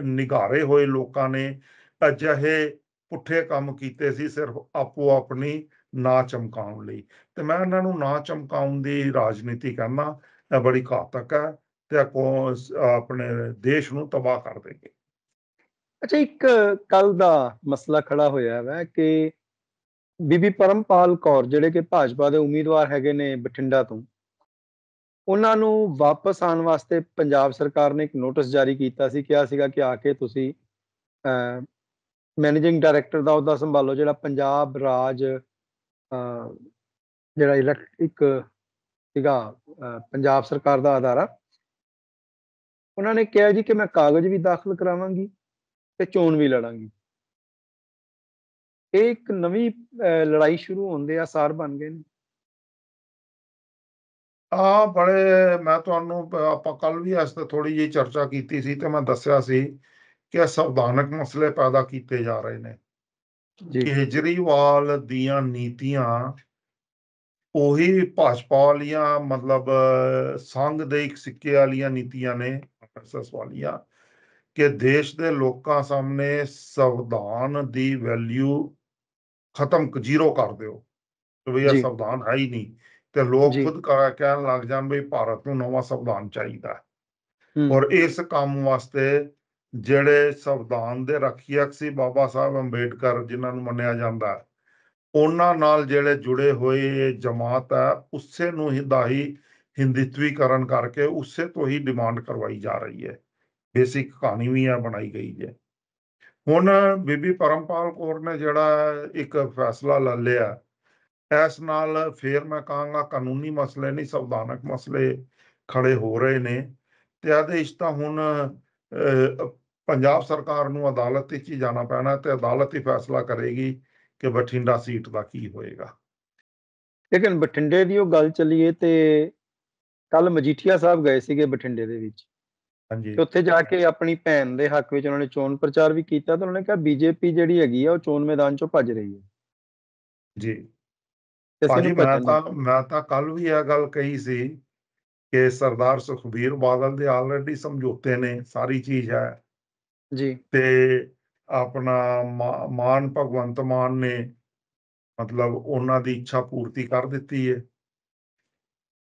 ਨਿਗਾਰੇ ਹੋਏ ਲੋਕਾਂ ਨੇ ਅਜਿਹੇ ਪੁੱਠੇ ਕੰਮ ਕੀਤੇ ਸੀ ਸਿਰਫ ਆਪੋ ਆਪਣੀ ਨਾ ਚਮਕਾਉਣ ਲਈ। ਤੇ ਮੈਂ ਇਹਨਾਂ ਨੂੰ ਨਾ ਚਮਕਾਉਣ ਦੀ ਰਾਜਨੀਤੀ ਕਰਨਾ, ਇਹ ਬੜੀ ਘਾਤਕ ਹੈ ਤੇ ਆਪਣੇ ਦੇਸ਼ ਨੂੰ ਤਬਾਹ ਕਰ ਦੇਗੇ ਅੱਛਾ, ਇੱਕ ਕੱਲ ਦਾ ਮਸਲਾ ਖੜਾ ਹੋਇਆ ਹੈ ਕਿ ਬੀਬੀ ਪਰਮਪਾਲ ਕੌਰ ਜਿਹੜੇ ਕਿ ਭਾਜਪਾ ਦੇ ਉਮੀਦਵਾਰ ਹੈਗੇ ਨੇ ਬਠਿੰਡਾ ਤੋਂ, ਉਹਨਾਂ ਨੂੰ ਵਾਪਸ ਆਉਣ ਵਾਸਤੇ ਪੰਜਾਬ ਸਰਕਾਰ ਨੇ ਇੱਕ ਨੋਟਿਸ ਜਾਰੀ ਕੀਤਾ ਸੀ, ਕਿਹਾ ਸੀਗਾ ਕਿ ਆ ਕੇ ਤੁਸੀਂ ਮੈਨੇਜਿੰਗ ਡਾਇਰੈਕਟਰ ਦਾ ਅਹੁਦਾ ਸੰਭਾਲੋ, ਜਿਹੜਾ ਪੰਜਾਬ ਰਾਜ ਜਿਹੜਾ ਇਲੈਕਟ੍ਰਿਕ ਸੀਗਾ ਪੰਜਾਬ ਸਰਕਾਰ ਦਾ ਅਦਾਰਾ ਉਹਨਾਂ ਨੇ ਕਿਹਾ ਜੀ ਕਿ ਮੈਂ ਕਾਗਜ਼ ਵੀ ਦਾਖਲ ਕਰਾਵਾਂਗੀ ਤੇ ਚੋਣ ਵੀ ਲੜਾਂਗੀ। ਇਹ ਇੱਕ ਨਵੀਂ ਲੜਾਈ ਸ਼ੁਰੂ ਹੁੰਦੇ ਆ ਸਾਰ ਬਣ ਗਏ ਨੇ। ਆ ਬੜੇ, ਮੈਂ ਤੁਹਾਨੂੰ ਆਪਾਂ ਕੱਲ ਵੀ ਇਸ ਤੇ ਥੋੜੀ ਜਿਹੀ ਚਰਚਾ ਕੀਤੀ ਸੀ ਤੇ ਮੈਂ ਦੱਸਿਆ ਸੀ ਕਿ ਸੰਵਿਧਾਨਕ ਮਸਲੇ ਪੈਦਾ ਕੀਤੇ ਜਾ ਰਹੇ ਨੇ। ਕੇਜਰੀਵਾਲ ਦੀਆਂ ਨੀਤੀਆਂ ਉਹੀ ਭਾਜਪਾ ਵਾਲੀਆਂ ਮਤਲਬ ਸੰਘ ਦੇ ਇੱਕ ਸਿੱਕੇ ਵਾਲੀਆਂ ਨੀਤੀਆਂ ਨੇ ਆਰਐਸਐਸ ਵਾਲੀਆਂ ਕਿ ਦੇਸ਼ ਦੇ ਲੋਕਾਂ ਸਾਹਮਣੇ ਸੰਵਿਧਾਨ ਦੀ ਵੈਲਿਊ ਖਤਮ ਜ਼ੀਰੋ ਕਰ ਦਿਓ। ਤੇ ਵੀ ਇਹ ਸੰਵਿਧਾਨ ਹੈ ਹੀ ਨਹੀਂ। ਤੇ ਲੋਕ ਖੁਦ ਕਹਿਣ ਲੱਗ ਜਾਣ ਵੀ ਭਾਰਤ ਨੂੰ ਨਵਾਂ ਸੰਵਿਧਾਨ ਚਾਹੀਦਾ। ਔਰ ਇਸ ਕੰਮ ਵਾਸਤੇ ਜਿਹੜੇ ਸੰਵਿਧਾਨ ਦੇ ਰੱਖਿਅਕ ਸੀ ਬਾਬਾ ਸਾਹਿਬ ਅੰਬੇਡਕਰ ਜਿਨ੍ਹਾਂ ਨੂੰ ਮੰਨਿਆ ਜਾਂਦਾ ਉਹਨਾਂ ਨਾਲ ਜਿਹੜੇ ਜੁੜੇ ਹੋਏ ਜਮਾਤ ਹੈ, ਉਸੇ ਨੂੰ ਹੀ ਹਿੰਦਿਤਵੀਕਰਨ ਕਰਕੇ ਉਸੇ ਤੋਂ ਹੀ ਡਿਮਾਂਡ ਕਰਵਾਈ ਜਾ ਰਹੀ ਹੈ। ਬੇਸਿਕ ਕਹਾਣੀ ਵੀ ਆ ਬਣਾਈ ਗਈ ਹੈ। ਹੁਣ ਬੀਬੀ ਪਰਮਪਾਲ ਕੌਰ ਨੇ ਜਿਹੜਾ ਇੱਕ ਫੈਸਲਾ ਲੈ ਲਿਆ, ਇਸ ਨਾਲ ਫੇਰ ਮੈਂ ਕਹਾਂਗਾ ਕਾਨੂੰਨੀ ਮਸਲੇ ਨਹੀਂ, ਸੰਵਿਧਾਨਕ ਮਸਲੇ ਖੜੇ ਹੋ ਰਹੇ ਨੇ। ਤੇ ਆਦੇਸ਼ ਤਾਂ ਹੁਣ ਪੰਜਾਬ ਸਰਕਾਰ ਨੂੰ ਅਦਾਲਤ ਵਿੱਚ ਹੀ ਜਾਣਾ ਪੈਣਾ ਤੇ ਅਦਾਲਤ ਹੀ ਫੈਸਲਾ ਕਰੇਗੀ ਕਿ ਬਠਿੰਡਾ ਸੀਟ ਦਾ ਕੀ ਹੋਏਗਾ। ਲੇਕਿਨ ਬਠਿੰਡੇ ਦੀ ਉਹ ਗੱਲ ਚੱਲੀਏ ਤੇ ਕੱਲ ਮਜੀਠੀਆ ਸਾਹਿਬ ਗਏ ਸੀਗੇ ਬਠਿੰਡੇ ਦੇ ਵਿੱਚ। ਹਾਂਜੀ। ਤੇ ਉੱਥੇ ਜਾ ਕੇ ਆਪਣੀ ਭੈਣ ਦੇ ਹੱਕ ਵਿੱਚ ਉਹਨਾਂ ਨੇ ਚੋਣ ਪ੍ਰਚਾਰ ਵੀ ਕੀਤਾ ਤੇ ਉਹਨਾਂ ਨੇ ਕਿਹਾ ਬੀਜੇਪੀ ਜਿਹੜੀ ਹੈਗੀ ਆ ਉਹ ਚੋਣ ਮੈਦਾਨ ਚੋਂ ਭੱਜ ਰਹੀ ਹੈ। ਜੀ। ਤੇ ਮੈਂ ਤਾਂ ਮੈਂ ਤਾਂ ਕੱਲ ਵੀ ਇਹ ਗੱਲ ਕਹੀ ਸੀ ਕਿ ਸਰਦਾਰ ਸੁਖਬੀਰ ਬਾਦਲ ਦੇ ਆਲਰੇਡੀ ਸਮਝੌਤੇ ਨੇ ਸਾਰੀ ਚੀਜ਼ ਹੈ। ਜੀ। ਤੇ ਆਪਣਾ ਮਾਨ ਭਗਵੰਤ ਮਾਨ ਨੇ ਮਤਲਬ ਉਹਨਾਂ ਦੀ ਇੱਛਾ ਪੂਰਤੀ ਕਰ ਦਿੱਤੀ ਹੈ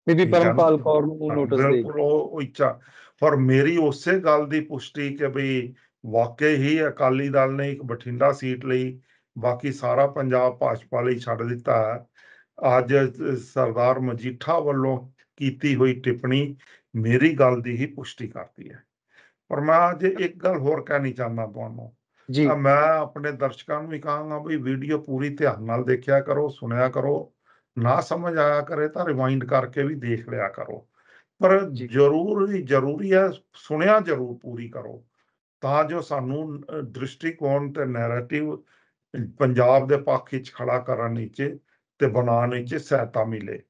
ਬੀਬੀ? ਪਰਮਪਾਲ ਕੌਰ ਨੂੰ ਨੋਟਿਸ ਦੇ ਉਹ ਇੱਛਾ। ਪਰ ਮੇਰੀ ਉਸੇ ਗੱਲ ਦੀ ਪੁਸ਼ਟੀ ਕਿ ਵੀ ਵਾਕਈ ਹੀ ਅਕਾਲੀ ਦਲ ਨੇ ਇੱਕ ਬਠਿੰਡਾ ਸੀਟ ਲਈ ਬਾਕੀ ਸਾਰਾ ਪੰਜਾਬ ਭਾਜਪਾ ਲਈ ਛੱਡ ਦਿੱਤਾ। ਅੱਜ ਸਰਦਾਰ ਮਜੀਠਾ ਵੱਲੋਂ ਕੀਤੀ ਹੋਈ ਟਿੱਪਣੀ ਮੇਰੀ ਗੱਲ ਦੀ ਹੀ ਪੁਸ਼ਟੀ ਕਰਦੀ ਹੈ। ਪਰ ਮੈਂ ਅੱਜ ਇੱਕ ਗੱਲ ਹੋਰ ਕਹਿਣੀ ਚਾਹੁੰਦਾ ਤੁਹਾਨੂੰ। ਜੀ। ਮੈਂ ਆਪਣੇ ਦਰਸ਼ਕਾਂ ਨੂੰ ਵੀ ਕਹਾਂਗਾ ਵੀ ਵੀਡੀਓ ਪੂਰੀ ਧਿਆਨ ਨਾਲ ਦੇਖਿਆ ਕਰੋ ਸੁਣਿਆ ਕਰੋ। ਨਾ ਸਮਝ ਆਇਆ ਕਰੇ ਤਾਂ ਰਿਵਾਈਂਡ ਕਰਕੇ ਵੀ ਦੇਖ ਲਿਆ ਕਰੋ। ਪਰ। ਜ਼ਰੂਰੀ ਜ਼ਰੂਰੀ ਹੈ ਸੁਣਿਆ ਜ਼ਰੂਰ ਪੂਰੀ ਕਰੋ। ਤਾਂ ਜੋ ਸਾਨੂੰ ਦ੍ਰਿਸ਼ਟੀਕੋਣ ਤੇ ਨੈਰੇਟਿਵ ਪੰਜਾਬ ਦੇ ਪੱਖ ਵਿੱਚ ਖੜਾ ਕਰਨ ਵਿੱਚ ਤੇ ਬਣਾਉਣ ਵਿੱਚ ਸਹਾਇਤਾ ਮਿਲੇ।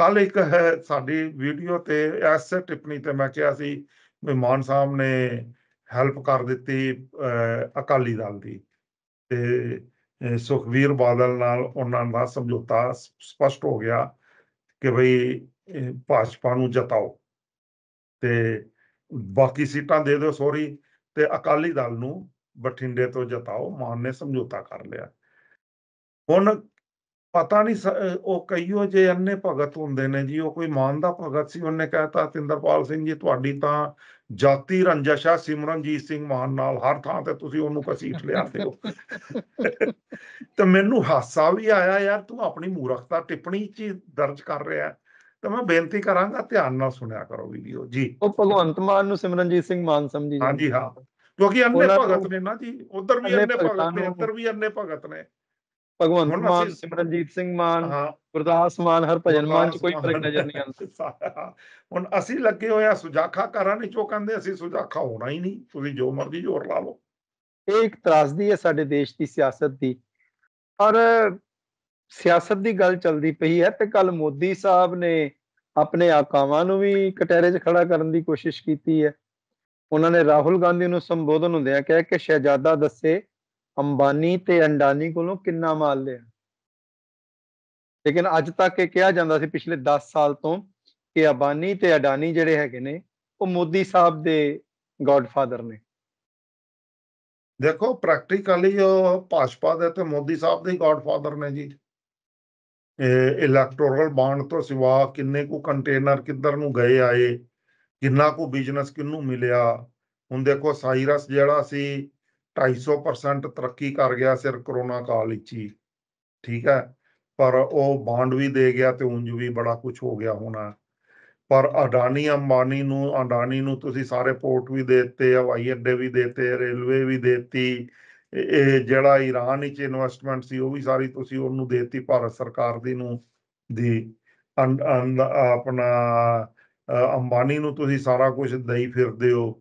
ਕੱਲ ਇੱਕ ਹੈ ਸਾਡੀ ਵੀਡੀਓ ਤੇ ਐਸੇ ਟਿੱਪਣੀ ਤੇ ਮੈਂ ਕਿਹਾ ਸੀ ਵੀ ਮਾਨ ਸਾਹਿਬ ਨੇ ਹੈਲਪ ਕਰ ਦਿੱਤੀ ਅਕਾਲੀ ਦਲ ਦੀ। ਤੇ ਅਹ, ਸੁਖਬੀਰ ਬਾਦਲ ਨਾਲ ਉਹਨਾਂ ਦਾ ਸਮਝੌਤਾ ਸਪਸ਼ਟ ਹੋ ਗਿਆ ਕਿ ਭਈ ਭਾਜਪਾ ਨੂੰ ਜਤਾਓ। ਤੇ ਬਾਕੀ ਸੀਟਾਂ ਦੇ ਦਿਓ ਸੋਰੀ ਤੇ ਅਕਾਲੀ ਦਲ ਨੂੰ ਬਠਿੰਡੇ ਤੋਂ ਜਤਾਓ ਮਾਨ ਨੇ ਸਮਝੌਤਾ ਕਰ ਲਿਆ। ਹੁਣ ਪਤਾ ਨਹੀਂ ਉਹ ਕਈਓ ਜੇ ਅੰਨੇ ਭਗਤ ਹੁੰਦੇ ਨੇ ਜੀ ਉਹ ਕੋਈ ਮਾਨ ਦਾ ਭਗਤ ਸੀ ਉਹਨੇ ਕਹਿਤਾ ਤਿੰਦਰਪਾਲ ਸਿੰਘ ਜੀ ਤੁਹਾਡੀ ਤਾਂ ਜਾਤੀ ਰੰਜਿਸ਼ ਆ ਸਿਮਰਨਜੀਤ ਸਿੰਘ ਮਾਨ ਨਾਲ ਹਰ ਥਾਂ ਤੇ ਤੁਸੀਂ ਉਹਨੂੰ ਕਸੀਟ ਲਿਆਦੇ ਹੋ ਤੇ ਮੈਨੂੰ ਹਾਸਾ ਵੀ ਆਇਆ ਯਾਰ ਤੂੰ ਆਪਣੀ ਮੂਰਖਤਾ ਟਿੱਪਣੀ ਚ ਦਰਜ ਕਰ ਰਿਹਾ। ਤੇ ਮੈਂ ਬੇਨਤੀ ਕਰਾਂਗਾ ਧਿਆਨ ਨਾਲ ਸੁਣਿਆ ਕਰੋ ਵੀਡੀਓ ਜੀ ਉਹ ਭਗਵੰਤ ਮਾਨ ਨੂੰ ਸਿਮਰਨਜੀਤ ਸਿੰਘ ਮਾਨ ਸਮਝੀ ਹਾਂਜੀ, ਹਾਂ। ਕਿਉਂਕਿ ਅੰਨੇ ਭਗਤ ਨੇ ਨਾ ਜੀ ਉਧਰ ਵੀ ਅੰਨੇ ਭਗਤ ਨੂੰ- ਇੱਧਰ ਵੀ ਅੰਨੇ ਭਗਤ ਨੇ ਭਗਵੰਤ ਮਾਨ ਸਿਮਰਨਜੀਤ ਸਿੰਘ ਮਾਨ ਗੁਰਦਾਸ ਮਾਨ ਹਰਭਜਨ ਮਾਨ ਚ ਕੋਈ ਫ਼ਰਕ ਨਜ਼ਰ ਨਹੀਂ ਆਉਂਦਾ। ਹੁਣ ਅਸੀਂ ਲੱਗੇ ਹੋਏ ਆ ਸੁਜਾਖਾ ਕਰਨ ਉਹ ਕਹਿੰਦੇ ਅਸੀਂ ਸੁਜਾਖਾ ਹੋਣਾ ਹੀ ਨਹੀਂ। ਤੁਸੀਂ ਜੋ ਮਰਜ਼ੀ ਜ਼ੋਰ ਲਾ ਲਓ। ਇਹ ਇੱਕ ਤਰਾਸਦੀ ਹੈ ਸਾਡੇ ਦੇਸ਼ ਦੀ ਸਿਆਸਤ ਦੀ। ਔਰ ਸਿਆਸਤ ਦੀ ਗੱਲ ਚੱਲਦੀ ਪਈ ਹੈ ਤੇ ਕੱਲ ਮੋਦੀ ਸਾਹਿਬ ਨੇ ਆਪਣੇ ਆਕਾਵਾਂ ਨੂੰ ਵੀ ਕਟਹਿਰੇ 'ਚ ਖੜਾ ਕਰਨ ਦੀ ਕੋਸ਼ਿਸ਼ ਕੀਤੀ ਹੈ। ਉਹਨਾਂ ਨੇ ਰਾਹੁਲ ਗਾਂਧੀ ਨੂੰ ਸੰਬੋਧਨ ਹੁੰਦਿਆਂ ਕਿਹਾ ਕਿ ਸ਼ਹਿਜ਼ਾਦਾ ਦੱਸੇ ਅੰਬਾਨੀ ਤੇ ਅੰਡਾਨੀ ਕੋਲੋਂ ਕਿੰਨਾ ਮਾਲ ਲਿਆ? ਲੇਕਿਨ ਅੱਜ ਤੱਕ ਇਹ ਕਿਹਾ ਜਾਂਦਾ ਸੀ ਪਿਛਲੇ 10 ਸਾਲ ਤੋਂ ਕਿ ਅੰਬਾਨੀ ਤੇ ਅਡਾਨੀ ਜਿਹੜੇ ਹੈਗੇ ਨੇ, ਉਹ ਮੋਦੀ ਸਾਹਿਬ ਦੇ ਗॉडਫਾਦਰ ਨੇ। ਦੇਖੋ ਪ੍ਰੈਕਟੀਕਲੀ ਉਹ ਭਾਜਪਾ ਦੇ ਤੇ ਮੋਦੀ ਸਾਹਿਬ ਦੇ ਗॉडਫਾਦਰ ਨੇ ਜੀ। ਇਹ ਇਲੈਕਟੋਰਲ ਬਾਂਡ ਤੋਂ ਸਿਵਾ ਕਿੰਨੇ ਕੁ ਕੰਟੇਨਰ ਕਿੱਧਰ ਨੂੰ ਗਏ ਆਏ, ਕਿੰਨਾ ਕੁ ਬਿਜ਼ਨਸ ਕਿੰਨੂੰ ਮਿਲਿਆ। ਹੁਣ ਦੇਖੋ, ਸਾਇਰਸ ਜਿਹੜਾ ਸੀ 250% ਤਰੱਕੀ ਕਰ ਗਿਆ ਸਿਰ ਕਰੋਨਾ ਕਾਲ ਵਿੱਚ ਹੀ, ਠੀਕ ਹੈ? ਪਰ ਉਹ ਬਾਂਡ ਵੀ ਦੇ ਗਿਆ ਤੇ ਉਂਝ ਵੀ ਬੜਾ ਕੁਝ ਹੋ ਗਿਆ ਹੋਣਾ। ਪਰ ਅਡਾਨੀ ਅੰਬਾਨੀ ਨੂੰ ਅਡਾਨੀ ਨੂੰ ਤੁਸੀਂ ਸਾਰੇ ਪੋਰਟ ਵੀ ਦੇ ਦਿੱਤੇ, ਹਵਾਈ ਅੱਡੇ ਵੀ ਦੇਤੇ ਰੇਲਵੇ ਵੀ ਦੇਤੀ, ਇਹ ਇਹ ਜਿਹੜਾ ਈਰਾਨ ਵਿੱਚ ਇਨਵੈਸਟਮੈਂਟ ਸੀ, ਉਹ ਵੀ ਸਾਰੀ ਤੁਸੀਂ ਉਹਨੂੰ ਦੇਤੀ ਭਾਰਤ ਸਰਕਾਰ ਦੀ ਨੂੰ, ਦੀ। ਆਪਣਾ ਅੰਬਾਨੀ ਨੂੰ ਤੁਸੀਂ ਸਾਰਾ ਕੁਝ ਦੇਈ ਫਿਰਦੇ ਹੋ।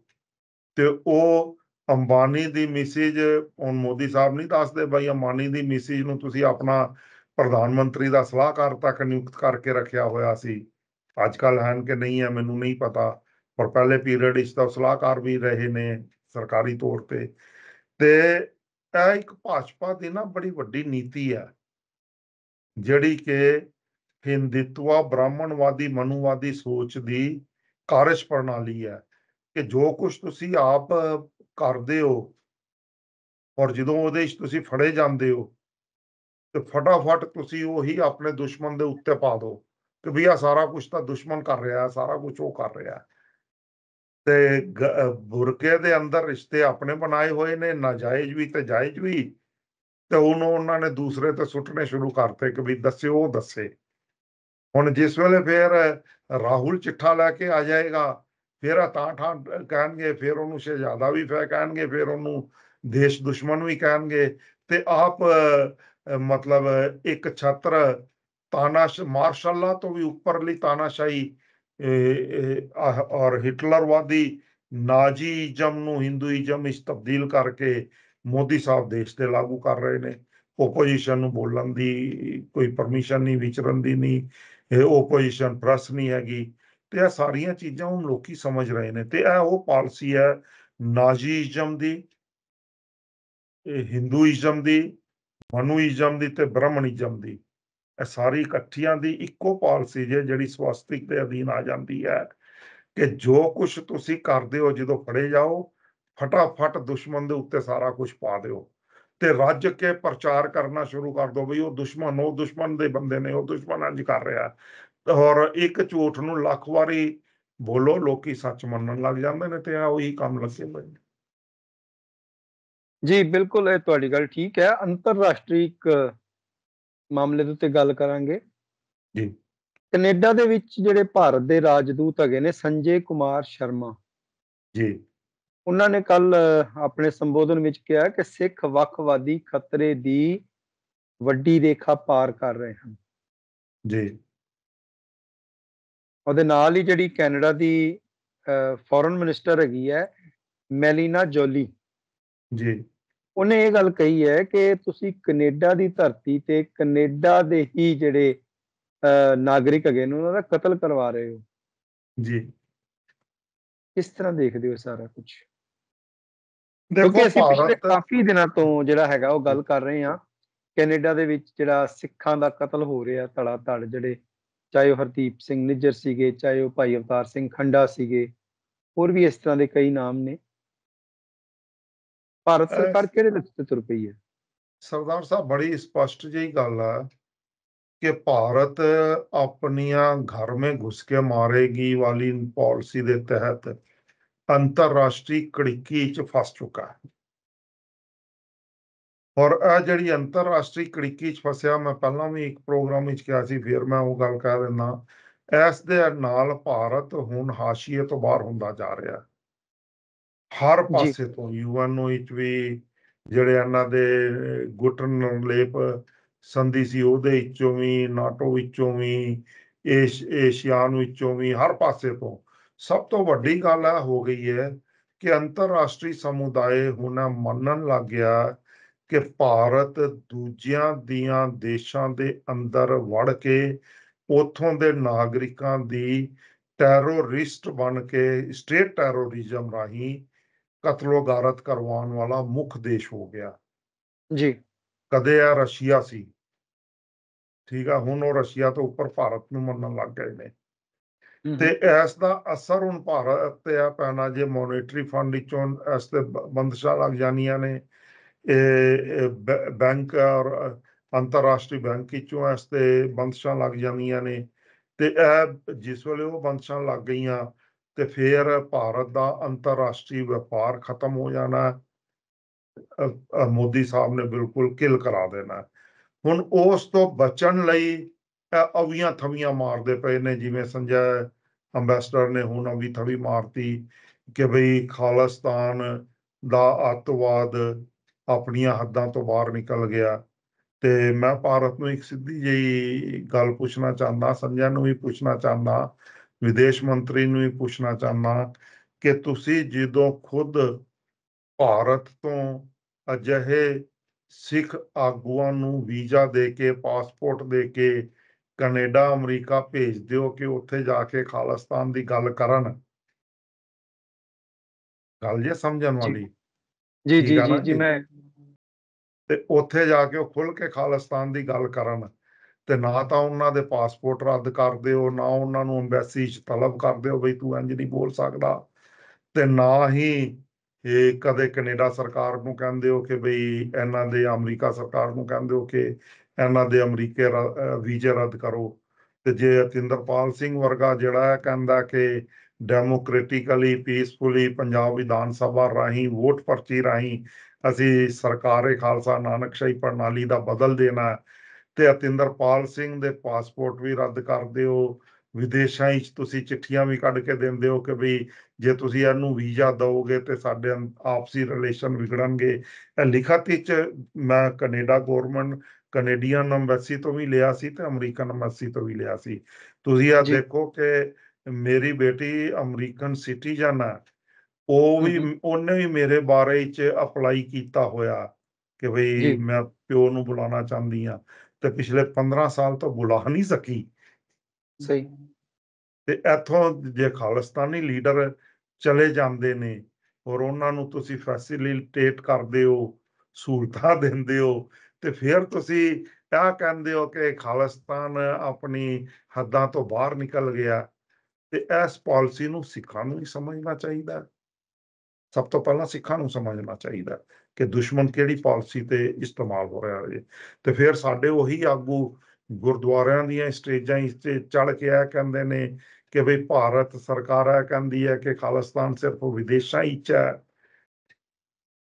ਤੇ ਉਹ ਅੰਬਾਨੀ ਦੀ ਮਿਸਿਜ ਹੁਣ ਮੋਦੀ ਸਾਹਿਬ ਨਹੀਂ ਦੱਸਦੇ ਬਾਈ ਅੰਬਾਨੀ ਦੀ ਮਿਸਿਜ ਨੂੰ ਤੁਸੀਂ ਆਪਣਾ ਪ੍ਰਧਾਨ ਮੰਤਰੀ ਦਾ ਸਲਾਹਕਾਰ ਤੱਕ ਨਿਯੁਕਤ ਕਰਕੇ ਰੱਖਿਆ ਹੋਇਆ ਸੀ। ਅੱਜ ਕੱਲ ਹਨ ਕਿ ਨਹੀਂ ਹੈ, ਮੈਨੂੰ ਨਹੀਂ ਪਤਾ। ਪਰ ਪਹਿਲੇ ਪੀਰੀਅਡ ਵਿੱਚ ਤਾਂ ਸਲਾਹਕਾਰ ਵੀ ਰਹੇ ਨੇ ਸਰਕਾਰੀ ਤੌਰ ਤੇ। ਤੇ ਇਹ ਇੱਕ ਭਾਜਪਾ ਦੀ ਨਾ ਬੜੀ ਵੱਡੀ ਨੀਤੀ ਹੈ। ਜਿਹੜੀ ਕਿ ਹਿੰਦੁਤਵਾ ਬ੍ਰਾਹਮਣਵਾਦੀ, ਮਨੂਵਾਦੀ ਸੋਚ ਦੀ ਕਾਰਜ ਪ੍ਰਣਾਲੀ ਹੈ। ਕਿ ਜੋ ਕੁਝ ਤੁਸੀਂ ਆਪ ਕਰਦੇ ਹੋ। ਔਰ ਜਦੋਂ ਉਹਦੇ ਵਿੱਚ ਤੁਸੀਂ ਫੜੇ ਜਾਂਦੇ ਹੋ, ਤੇ ਫਟਾਫਟ ਤੁਸੀਂ ਉਹੀ ਆਪਣੇ ਦੁਸ਼ਮਣ ਦੇ ਉੱਤੇ ਪਾ ਦਿਓ ਕਿ ਵੀ ਆ ਸਾਰਾ ਕੁਝ ਤਾਂ ਦੁਸ਼ਮਣ ਕਰ ਰਿਹਾ ਸਾਰਾ ਕੁਝ ਉਹ ਕਰ ਰਿਹਾ। ਤੇ ਬੁਰਕੇ ਦੇ ਅੰਦਰ ਰਿਸ਼ਤੇ ਆਪਣੇ ਬਣਾਏ ਹੋਏ ਨੇ, ਨਾਜਾਇਜ਼ ਵੀ ਤੇ ਜਾਇਜ਼ ਵੀ, ਤੇ ਉਹਨੂੰ ਉਹਨਾਂ ਨੇ ਦੂਸਰੇ ਤੇ ਸੁੱਟਣੇ ਸ਼ੁਰੂ ਕਰਤੇ ਕਿ ਵੀ ਦੱਸਿਓ, ਉਹ ਦੱਸੇ। ਹੁਣ ਜਿਸ ਵੇਲੇ ਫੇਰ ਰਾਹੁਲ ਚਿੱਠਾ ਲੈ ਕੇ ਆ ਜਾਏਗਾ ਫਿਰ ਤਾਂ ਠਾਂ ਕਹਿਣਗੇ, ਫਿਰ ਉਹਨੂੰ ਸ਼ਹਿਜ਼ਾਦਾ ਵੀ ਫੈ ਕਹਿਣਗੇ, ਫਿਰ ਉਹਨੂੰ ਦੇਸ਼ ਦੁਸ਼ਮਣ ਵੀ ਕਹਿਣਗੇ। ਤੇ ਆਪ ਮਤਲਬ ਇੱਕ ਛਤਰ ਤਾਨਾਸ਼ ਮਾਰਸ਼ਲਾਂ ਤੋਂ ਵੀ ਉੱਪਰਲੀ ਤਾਨਾਸ਼ਾਹੀ ਔਰ ਹਿਟਲਰਵਾਦੀ ਨਾਜ਼ੀਜ਼ਮ ਨੂੰ ਹਿੰਦੂਇਜ਼ਮ ਵਿੱਚ ਤਬਦੀਲ ਕਰਕੇ ਮੋਦੀ ਸਾਹਿਬ ਦੇਸ਼ ਤੇ ਲਾਗੂ ਕਰ ਰਹੇ ਨੇ। ਓਪੋਜੀਸ਼ਨ ਨੂੰ ਬੋਲਣ ਦੀ ਕੋਈ ਪਰਮਿਸ਼ਨ ਨਹੀਂ, ਵਿਚਰਨ ਦੀ ਨਹੀਂ ਓਪੋਜੀਸ਼ਨ ਪ੍ਰੈਸ ਨਹੀਂ ਹੈਗੀ। ਤੇ ਇਹ ਸਾਰੀਆਂ ਚੀਜ਼ਾਂ ਹੁਣ ਲੋਕੀ ਸਮਝ ਰਹੇ ਨੇ ਤੇ ਇਹ ਉਹ ਪਾਲਿਸੀ ਹੈ ਨਾਜ਼ੀਇਜ਼ਮ ਦੀ, ਇਹ ਹਿੰਦੂਇਜ਼ਮ ਦੀ, ਮਨੂਇਜ਼ਮ ਦੀ ਤੇ ਬ੍ਰਹਮਣਿਜ਼ਮ ਦੀ। ਇਹ ਸਾਰੀ ਇਕੱਠੀਆਂ ਦੀ ਇੱਕੋ ਪਾਲਿਸੀ ਜੇ ਜਿਹੜੀ ਸਵਸਤਿਕ ਦੇ ਅਧੀਨ ਆ ਜਾਂਦੀ ਹੈ ਕਿ ਜੋ ਕੁਝ ਤੁਸੀਂ ਕਰਦੇ ਹੋ ਜਦੋਂ ਫੜੇ ਜਾਓ, ਫਟਾਫਟ ਦੁਸ਼ਮਣ ਦੇ ਉੱਤੇ ਸਾਰਾ ਕੁਝ ਪਾ ਦਿਓ। ਤੇ ਰੱਜ ਕੇ ਪ੍ਰਚਾਰ ਕਰਨਾ ਸ਼ੁਰੂ ਕਰ ਦਿਓ ਵੀ ਉਹ ਦੁਸ਼ਮਣ ਉਹ ਦੁਸ਼ਮਣ ਦੇ ਬੰਦੇ ਨੇ, ਉਹ ਦੁਸ਼ਮਣ ਅੱਜ ਕਰ ਰਿਹਾ। ਔਰ ਇੱਕ ਝੂਠ ਨੂੰ ਲੱਖ ਵਾਰੀ ਬੋਲੋ ਲੋਕੀ ਸੱਚ ਮੰਨਣ ਲੱਗ ਜਾਂਦੇ ਨੇ ਤੇ ਆ ਉਹੀ ਕੰਮ ਲੱਗੇ ਨੇ। ਜੀ ਬਿਲਕੁਲ ਇਹ ਤੁਹਾਡੀ ਗੱਲ ਠੀਕ ਹੈ। ਅੰਤਰਰਾਸ਼ਟਰੀ ਇੱਕ ਮਾਮਲੇ ਦੇ ਉੱਤੇ ਗੱਲ ਕਰਾਂਗੇ। ਜੀ। ਕੈਨੇਡਾ ਦੇ ਵਿੱਚ ਜਿਹੜੇ ਭਾਰਤ ਦੇ ਰਾਜਦੂਤ ਹੈਗੇ ਨੇ ਸੰਜੇ ਕੁਮਾਰ ਸ਼ਰਮਾ। ਜੀ। ਉਹਨਾਂ ਨੇ ਕੱਲ ਆਪਣੇ ਸੰਬੋਧਨ ਵਿੱਚ ਕਿਹਾ ਕਿ ਸਿੱਖ ਵੱਖਵਾਦੀ ਖਤਰੇ ਦੀ ਵੱਡੀ ਰੇਖਾ ਪਾਰ ਕਰ ਰਹੇ ਹਨ। ਜੀ। ਉਹਦੇ ਨਾਲ ਹੀ ਜਿਹੜੀ ਕੈਨੇਡਾ ਦੀ ਫੋਰਨ ਮਿਨਿਸਟਰ ਹੈਗੀ ਹੈ ਮੈਲੀਨਾ ਜੋਲੀ। ਜੀ। ਉਹਨੇ ਇਹ ਗੱਲ ਕਹੀ ਹੈ ਕਿ ਤੁਸੀਂ ਕੈਨੇਡਾ ਦੀ ਧਰਤੀ ਤੇ ਕੈਨੇਡਾ ਦੇ ਹੀ ਜਿਹੜੇ ਨਾਗਰਿਕ ਹੈਗੇ ਨੇ ਉਹਨਾਂ ਦਾ ਕਤਲ ਕਰਵਾ ਰਹੇ ਹੋ। ਜੀ। ਕਿਸ ਤਰ੍ਹਾਂ ਦੇਖਦੇ ਹੋ ਸਾਰਾ ਕੁਝ ਦੇਖੋ ਅਸੀਂ ਪਿਛਲੇ ਕਾਫੀ ਦਿਨਾਂ ਤੋਂ ਜਿਹੜਾ ਹੈਗਾ ਉਹ ਗੱਲ ਕਰ ਰਹੇ ਹਾਂ। ਕੈਨੇਡਾ ਦੇ ਵਿੱਚ ਜਿਹੜਾ ਸਿੱਖਾਂ ਦਾ ਕਤਲ ਹੋ ਰਿਹਾ ਧੜਾ ਧੜ ਜਿਹੜੇ ਚਾਹੇ ਉਹ ਹਰਦੀਪ ਸਿੰਘ ਨਿੱਜਰ ਸੀਗੇ ਚਾਹੇ ਉਹ ਭਾਈ ਅਵਤਾਰ ਸਿੰਘ ਖੰਡਾ ਸੀਗੇ ਹੋਰ ਵੀ ਇਸ ਤਰ੍ਹਾਂ ਦੇ ਕਈ ਨਾਮ ਨੇ। ਭਾਰਤ ਸਰਕਾਰ ਕਿਹੜੇ ਰਸਤੇ ਤੁਰ ਪਈ ਹੈ? ਸਰਦਾਰ ਸਾਹਿਬ ਬੜੀ ਸਪਸ਼ਟ ਜਿਹੀ ਗੱਲ ਆ ਕਿ ਭਾਰਤ ਆਪਣੀਆਂ ਘਰ ਮੇ ਘੁਸ ਕੇ ਮਾਰੇਗੀ ਵਾਲੀ ਪਾਲਿਸੀ ਦੇ ਤਹਿਤ ਅੰਤਰਰਾਸ਼ਟਰੀ ਕੜਿੱਕੀ 'ਚ ਫਸ ਚੁੱਕਾ ਹੈ। ਔਰ ਇਹ ਜਿਹੜੀ ਅੰਤਰਰਾਸ਼ਟਰੀ ਕੜਿੱਕੀ 'ਚ ਫਸਿਆ ਮੈਂ ਪਹਿਲਾਂ ਵੀ ਇੱਕ ਪ੍ਰੋਗਰਾਮ ਵਿੱਚ ਕਿਹਾ ਸੀ ਫਿਰ ਮੈਂ ਉਹ ਗੱਲ ਕਹਿ ਦਿੰਦਾ ਇਸ ਦੇ ਨਾਲ ਭਾਰਤ ਹੁਣ ਹਾਸ਼ੀਏ ਤੋਂ ਬਾਹਰ ਹੁੰਦਾ ਜਾ ਰਿਹਾ ਹਰ। ਪਾਸੇ ਤੋਂ ਯੂਐਨਓ ਵਿੱਚ ਵੀ ਜਿਹੜੇ ਇਹਨਾਂ ਦੇ ਗੁੱਟਨ ਲੇਪ ਸੰਧੀ ਸੀ ਉਹਦੇ ਵਿੱਚੋਂ ਵੀ ਨਾਟੋ ਵਿੱਚੋਂ ਵੀ ਏਸ਼ ਏਸ਼ੀਆਨ ਵਿੱਚੋਂ ਵੀ ਹਰ ਪਾਸੇ ਤੋਂ ਸਭ ਤੋਂ ਵੱਡੀ ਗੱਲ ਇਹ ਹੋ ਗਈ ਹੈ ਕਿ ਅੰਤਰਰਾਸ਼ਟਰੀ ਸਮੁਦਾਇ ਹੁਣ ਮੰਨਣ ਲੱਗ ਗਿਆ ਕਿ ਭਾਰਤ ਦੂਜਿਆਂ ਦੀਆਂ ਦੇਸ਼ਾਂ ਦੇ ਅੰਦਰ ਵੜ ਕੇ ਉਥੋਂ ਦੇ ਨਾਗਰਿਕਾਂ ਦੀ ਟੈਰੋਰਿਸਟ ਬਣ ਕੇ ਸਟੇਟ ਟੈਰੋਰਿਜ਼ਮ ਰਾਹੀਂ ਕਤਲੋਗਾਰਤ ਕਰਵਾਉਣ ਵਾਲਾ ਮੁੱਖ ਦੇਸ਼ ਹੋ ਗਿਆ। ਜੀ। ਕਦੇ ਆ ਰਸ਼ੀਆ ਸੀ। ਠੀਕ ਆ ਹੁਣ ਉਹ ਰਸ਼ੀਆ ਤੋਂ ਉੱਪਰ ਭਾਰਤ ਨੂੰ ਮੰਨਣ ਲੱਗ ਗਏ ਨੇ। ਤੇ ਇਸ ਦਾ ਅਸਰ ਹੁਣ ਭਾਰਤ ਤੇ ਆ ਪੈਣਾ ਜੇ ਮੋਨਿਟਰੀ ਫੰਡ ਵਿੱਚੋਂ ਇਸ ਤੇ ਬੰਦਸ਼ਾਂ ਲੱਗ ਜਾਣੀਆਂ ਨੇ। ਬੈਂਕ ਔਰ ਅੰਤਰਰਾਸ਼ਟਰੀ ਬੈਂਕ ਵਿੱਚੋਂ ਇਸ ਤੇ ਬੰਦਸ਼ਾਂ ਲੱਗ ਜਾਂਦੀਆਂ ਨੇ। ਤੇ ਇਹ ਜਿਸ ਵੇਲੇ ਉਹ ਬੰਦਸ਼ਾਂ ਲੱਗ ਗਈਆਂ, ਤੇ ਫਿਰ ਭਾਰਤ ਦਾ ਅੰਤਰਰਾਸ਼ਟਰੀ ਵਪਾਰ ਖਤਮ ਹੋ ਜਾਣਾ। ਮੋਦੀ ਸਾਹਿਬ ਨੇ ਬਿਲਕੁਲ ਕਿਲ ਕਰਾ ਦੇਣਾ। ਹੁਣ ਉਸ ਤੋਂ ਬਚਣ ਲਈ ਇਹ ਅਵੀਆਂ ਥਵੀਆਂ ਮਾਰਦੇ ਪਏ ਨੇ, ਜਿਵੇਂ ਸੰਜੈ ਅੰਬੈਸਡਰ ਨੇ ਹੁਣ ਅਵੀ ਥਵੀ ਮਾਰਤੀ ਕਿ ਭਈ ਖਾਲਿਸਤਾਨ ਦਾ ਅੱਤਵਾਦ ਆਪਣੀਆਂ ਹੱਦਾਂ ਤੋਂ ਬਾਹਰ ਨਿਕਲ ਗਿਆ ਤੇ ਮੈਂ ਭਾਰਤ ਨੂੰ ਇੱਕ ਸਿੱਧੀ ਜਿਹੀ ਗੱਲ ਪੁੱਛਣਾ ਚਾਹੁੰਦਾ ਸੰਜੈ ਨੂੰ ਵੀ ਪੁੱਛਣਾ ਚਾਹੁੰਦਾ ਵਿਦੇਸ਼ ਮੰਤਰੀ ਨੂੰ ਵੀ ਪੁੱਛਣਾ ਚਾਹੁੰਦਾ ਕਿ ਤੁਸੀਂ ਜਦੋਂ ਖੁਦ ਭਾਰਤ ਤੋਂ ਅਜਿਹੇ ਸਿੱਖ ਆਗੂਆਂ ਨੂੰ ਵੀਜ਼ਾ ਦੇ ਕੇ ਪਾਸਪੋਰਟ ਦੇ ਕੇ ਕੈਨੇਡਾ ਅਮਰੀਕਾ ਭੇਜ ਦਿਓ ਕਿ ਉੱਥੇ ਜਾ ਕੇ ਖਾਲਿਸਤਾਨ ਦੀ ਗੱਲ ਕਰਨ ਗੱਲ ਜੇ ਸਮਝਣ। ਵਾਲੀ ਜੀ ਜੀ ਜੀ? ਮੈਂ ਤੇ ਉੱਥੇ ਜਾ ਕੇ ਉਹ ਖੁੱਲ ਕੇ ਖਾਲਿਸਤਾਨ ਦੀ ਗੱਲ ਕਰਨ ਤੇ ਨਾ ਤਾਂ ਉਹਨਾਂ ਦੇ ਪਾਸਪੋਰਟ ਰੱਦ ਕਰ ਦਿਓ, ਨਾ ਉਹਨਾਂ ਨੂੰ ਐਮਬੈਸੀ 'ਚ ਤਲਬ ਕਰ ਦਿਓ ਬਈ ਤੂੰ ਇੰਜ ਨਹੀਂ ਬੋਲ ਸਕਦਾ ਤੇ ਨਾ ਹੀ ਇਹ ਕਦੇ ਕੈਨੇਡਾ ਸਰਕਾਰ ਨੂੰ ਕਹਿੰਦੇ ਹੋ ਕਿ ਬਈ ਇਹਨਾਂ ਦੇ ਅਮਰੀਕਾ ਸਰਕਾਰ ਨੂੰ ਕਹਿੰਦੇ ਹੋ ਕਿ ਇਹਨਾਂ ਦੇ ਅਮਰੀਕੇ ਰ- ਵੀਜ਼ੇ ਰੱਦ ਕਰੋ। ਤੇ ਜੇ ਅਤਿੰਦਰਪਾਲ ਸਿੰਘ ਵਰਗਾ ਜਿਹੜਾ ਹੈ ਕਹਿੰਦਾ ਕਿ ਡੈਮੋਕ੍ਰੈਟਿਕਲੀ ਪੀਸਫੁਲੀ ਪੰਜਾਬ ਵਿਧਾਨ ਸਭਾ ਰਾਹੀਂ, ਵੋਟ ਪਰਚੀ ਰਾਹੀਂ ਅਸੀਂ ਸਰਕਾਰੇ ਖਾਲਸਾ ਨਾਨਕਸ਼ਾਹੀ ਪ੍ਰਣਾਲੀ ਦਾ ਬਦਲ ਦੇਣਾ ਤੇ ਅਤਿੰਦਰਪਾਲ ਸਿੰਘ ਦੇ ਪਾਸਪੋਰਟ ਵੀ ਰੱਦ ਕਰ ਦਿਓ। ਵਿਦੇਸ਼ਾਂ ਵਿੱਚ ਤੁਸੀਂ ਚਿੱਠੀਆਂ ਵੀ ਕੱਢ ਕੇ ਦਿੰਦੇ ਹੋ ਕਿ ਵੀ ਜੇ ਤੁਸੀਂ ਇਹਨੂੰ ਵੀਜ਼ਾ ਦਿਓਗੇ ਤੇ ਸਾਡੇ ਆਪਸੀ ਰਿਲੇਸ਼ਨ ਵਿਗੜਨਗੇ। ਇਹ ਲਿਖਤ ਵਿੱਚ ਮੈਂ ਕੈਨੇਡਾ ਗਵਰਨਮੈਂਟ ਕੈਨੇਡੀਅਨ ਐਮਬੈਸੀ ਤੋਂ ਵੀ ਲਿਆ ਸੀ ਤੇ ਅਮਰੀਕਨ ਐਮਬੈਸੀ ਤੋਂ ਵੀ ਲਿਆ ਸੀ। ਤੁਸੀਂ ਜੀ। ਦੇਖੋ ਕਿ ਮੇਰੀ ਬੇਟੀ ਅਮਰੀਕਨ ਸਿਟੀਜ਼ਨ ਹੈ। ਉਹ ਵੀ ਉਹਨੇ ਵੀ ਮੇਰੇ ਬਾਰੇ ਚ ਅਪਲਾਈ ਕੀਤਾ ਹੋਇਆ ਕਿ ਜੀ। ਮੈਂ ਪਿਓ ਨੂੰ ਬੁਲਾਉਣਾ ਚਾਹੁੰਦੀ ਆ ਤੇ ਪਿਛਲੇ 15 ਸਾਲ ਤੋਂ ਬੁਲਾ ਨਹੀਂ ਸਕੀ ਸਹੀ ਤੇ ਇੱਥੋਂ ਜੇ ਖਾਲਿਸਤਾਨੀ ਲੀਡਰ ਚਲੇ ਜਾਂਦੇ ਨੇ ਔਰ ਉਹਨਾਂ ਨੂੰ ਤੁਸੀਂ ਫੈਸਿਲਿਟੇਟ ਕਰਦੇ ਹੋ ਸਹੂਲਤਾਂ ਦਿੰਦੇ ਹੋ ਤੇ ਫਿਰ ਤੁਸੀਂ ਇਹ ਕਹਿੰਦੇ ਹੋ ਕਿ ਖਾਲਿਸਤਾਨ ਆਪਣੀ ਹੱਦਾਂ ਤੋਂ ਬਾਹਰ ਨਿਕਲ ਗਿਆ ਤੇ ਇਸ ਪਾਲਿਸੀ ਨੂੰ ਸਿੱਖਾਂ ਨੂੰ ਹੀ ਸਮਝਣਾ ਚਾਹੀਦਾ ਹੈ। ਸਭ ਤੋਂ ਪਹਿਲਾਂ ਸਿੱਖਾਂ ਨੂੰ ਸਮਝਣਾ ਚਾਹੀਦਾ ਕਿ ਦੁਸ਼ਮਣ ਕਿਹੜੀ ਪਾਲਿਸੀ ਤੇ ਇਸਤੇਮਾਲ ਹੋ ਰਿਹਾ ਹੈ। ਤੇ ਫਿਰ ਸਾਡੇ ਉਹੀ ਆਗੂ ਗੁਰਦੁਆਰਿਆਂ ਦੀਆਂ ਸਟੇਜਾਂ ਤੇ ਚੜ ਕੇ ਇਹ ਕਹਿੰਦੇ ਨੇ ਕਿ ਭਈ ਭਾਰਤ ਸਰਕਾਰ ਇਹ ਕਹਿੰਦੀ ਹੈ ਕਿ ਖਾਲਿਸਤਾਨ ਸਿਰਫ ਵਿਦੇਸ਼ਾਂ ਵਿੱਚ ਹੈ।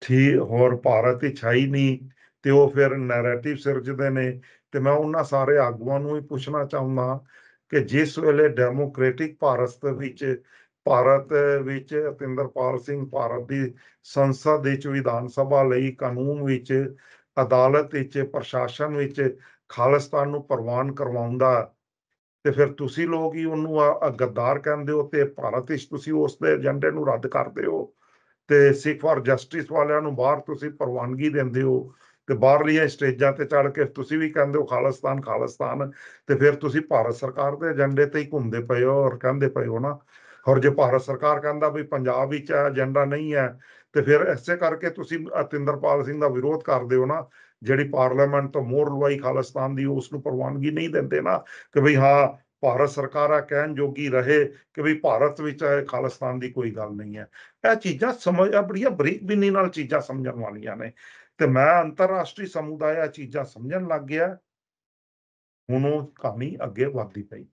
ਠੀਕ ਹੋਰ ਭਾਰਤ ਵਿੱਚ ਹੈ ਹੀ ਨਹੀਂ ਤੇ ਉਹ ਫਿਰ ਨੈਰੇਟਿਵ ਸਿਰਜਦੇ ਨੇ। ਤੇ ਮੈਂ ਉਹਨਾਂ ਸਾਰੇ ਆਗੂਆਂ ਨੂੰ ਹੀ ਪੁੱਛਣਾ ਚਾਹੁੰਦਾ ਕਿ ਜਿਸ ਵੇਲੇ ਡੈਮੋਕ੍ਰੈਟਿਕ ਭਾਰਤ ਵਿੱਚ ਭਾਰਤ ਵਿੱਚ ਅਤਿੰਦਰਪਾਲ ਸਿੰਘ ਭਾਰਤ ਦੀ ਸੰਸਦ ਵਿੱਚ ਵਿਧਾਨ ਸਭਾ ਲਈ ਕਾਨੂੰਨ ਵਿੱਚ, ਅਦਾਲਤ ਵਿੱਚ, ਪ੍ਰਸ਼ਾਸਨ ਵਿੱਚ ਖਾਲਿਸਤਾਨ ਨੂੰ ਪ੍ਰਵਾਨ ਕਰਵਾਉਂਦਾ ਤੇ ਫਿਰ ਤੁਸੀਂ ਲੋਕ ਹੀ ਉਹਨੂੰ ਆ- ਗੱਦਾਰ ਕਹਿੰਦੇ ਹੋ ਤੇ ਭਾਰਤ ਵਿੱਚ ਤੁਸੀਂ ਉਸ ਦੇ ਏਜੰਡੇ ਨੂੰ ਰੱਦ ਕਰਦੇ ਹੋ। ਤੇ ਸਿੱਖ ਫਾਰ ਜਸਟਿਸ ਵਾਲਿਆਂ ਨੂੰ ਬਾਹਰ ਤੁਸੀਂ ਪ੍ਰਵਾਨਗੀ ਦਿੰਦੇ ਹੋ। ਤੇ ਬਾਹਰਲੀਆਂ ਸਟੇਜਾਂ ਤੇ ਚੜ ਕੇ ਤੁਸੀਂ ਵੀ ਕਹਿੰਦੇ ਹੋ ਖਾਲਿਸਤਾਨ ਖਾਲਿਸਤਾਨ। ਤੇ ਫਿਰ ਤੁਸੀਂ ਭਾਰਤ ਸਰਕਾਰ ਦੇ ਏਜੰਡੇ ਤੇ ਹੀ ਘੁੰਮਦੇ ਪਏ ਹੋ ਔਰ ਕਹਿੰਦੇ ਪਏ ਹੋ ਨਾ। ਔਰ ਜੇ ਭਾਰਤ ਸਰਕਾਰ ਕਹਿੰਦਾ ਵੀ ਪੰਜਾਬ ਵਿੱਚ ਇਹ ਏਜੰਡਾ ਨਹੀਂ ਹੈ, ਤੇ ਫਿਰ ਇਸੇ ਕਰਕੇ ਤੁਸੀਂ ਅਤਿੰਦਰਪਾਲ ਸਿੰਘ ਦਾ ਵਿਰੋਧ ਕਰਦੇ ਹੋ ਨਾ, ਜਿਹੜੀ ਪਾਰਲੀਮੈਂਟ ਤੋਂ ਮੋਹਰ ਲਵਾਈ ਖਾਲਿਸਤਾਨ ਦੀ, ਉਸ ਨੂੰ ਪ੍ਰਵਾਨਗੀ ਨਹੀਂ ਦਿੰਦੇ ਨਾ, ਕਿ ਭਈ ਹਾਂ, ਭਾਰਤ ਸਰਕਾਰ ਆ ਕਹਿਣ ਜੋਗੀ ਰਹੇ ਕਿ ਭਈ ਭਾਰਤ ਵਿੱਚ ਖਾਲਿਸਤਾਨ ਦੀ ਕੋਈ ਗੱਲ ਨਹੀਂ ਹੈ। ਇਹ ਚੀਜ਼ਾਂ ਸਮਝ ਆ ਬੜੀਆਂ ਬਰੀਕ ਬਿੰਨੀ ਨਾਲ ਚੀਜ਼ਾਂ ਸਮਝਣ ਵਾਲੀਆਂ ਨੇ। ਤੇ ਮੈਂ ਅੰਤਰਰਾਸ਼ਟਰੀ ਸਮੁਦਾਇ ਇਹ ਚੀਜ਼ਾਂ ਸਮਝਣ ਲੱਗ ਗਿਆ। ਹੁਣ ਉਹ ਕਹਾਣੀ ਅੱਗੇ ਵਧਦੀ ਪਈ।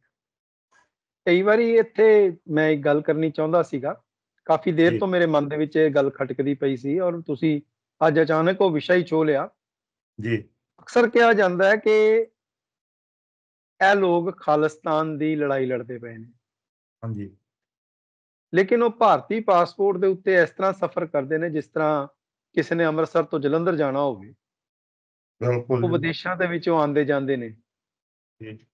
ਕਈ ਵਾਰੀ ਇੱਥੇ ਮੈਂ ਇੱਕ ਗੱਲ ਕਰਨੀ ਚਾਹੁੰਦਾ ਸੀਗਾ। ਕਾਫੀ ਦੇਰ। ਤੋਂ ਮੇਰੇ ਮਨ ਦੇ ਵਿੱਚ ਇਹ ਗੱਲ ਖਟਕਦੀ ਪਈ ਸੀ ਔਰ ਤੁਸੀਂ ਅੱਜ ਅਚਾਨਕ ਉਹ ਵਿਸ਼ਾ ਹੀ ਛੋ ਲਿਆ। ਜੀ। ਅਕਸਰ ਕਿਹਾ ਜਾਂਦਾ ਹੈ ਕਿ ਇਹ ਲੋਕ ਖਾਲਿਸਤਾਨ ਦੀ ਲੜਾਈ ਲੜਦੇ ਪਏ ਨੇ। ਹਾਂਜੀ। ਲੇਕਿਨ ਉਹ ਭਾਰਤੀ ਪਾਸਪੋਰਟ ਦੇ ਉੱਤੇ ਇਸ ਤਰ੍ਹਾਂ ਸਫ਼ਰ ਕਰਦੇ ਨੇ ਜਿਸ ਤਰ੍ਹਾਂ ਕਿਸੇ ਨੇ ਅੰਮ੍ਰਿਤਸਰ ਤੋਂ ਜਲੰਧਰ ਜਾਣਾ ਹੋਵੇ। ਬਿਲਕੁਲ ਉਹ ਵਿਦੇਸ਼ਾਂ ਦੇ ਵਿੱਚੋਂ ਆਉਂਦੇ ਜਾਂਦੇ ਨੇ। ਜੀ,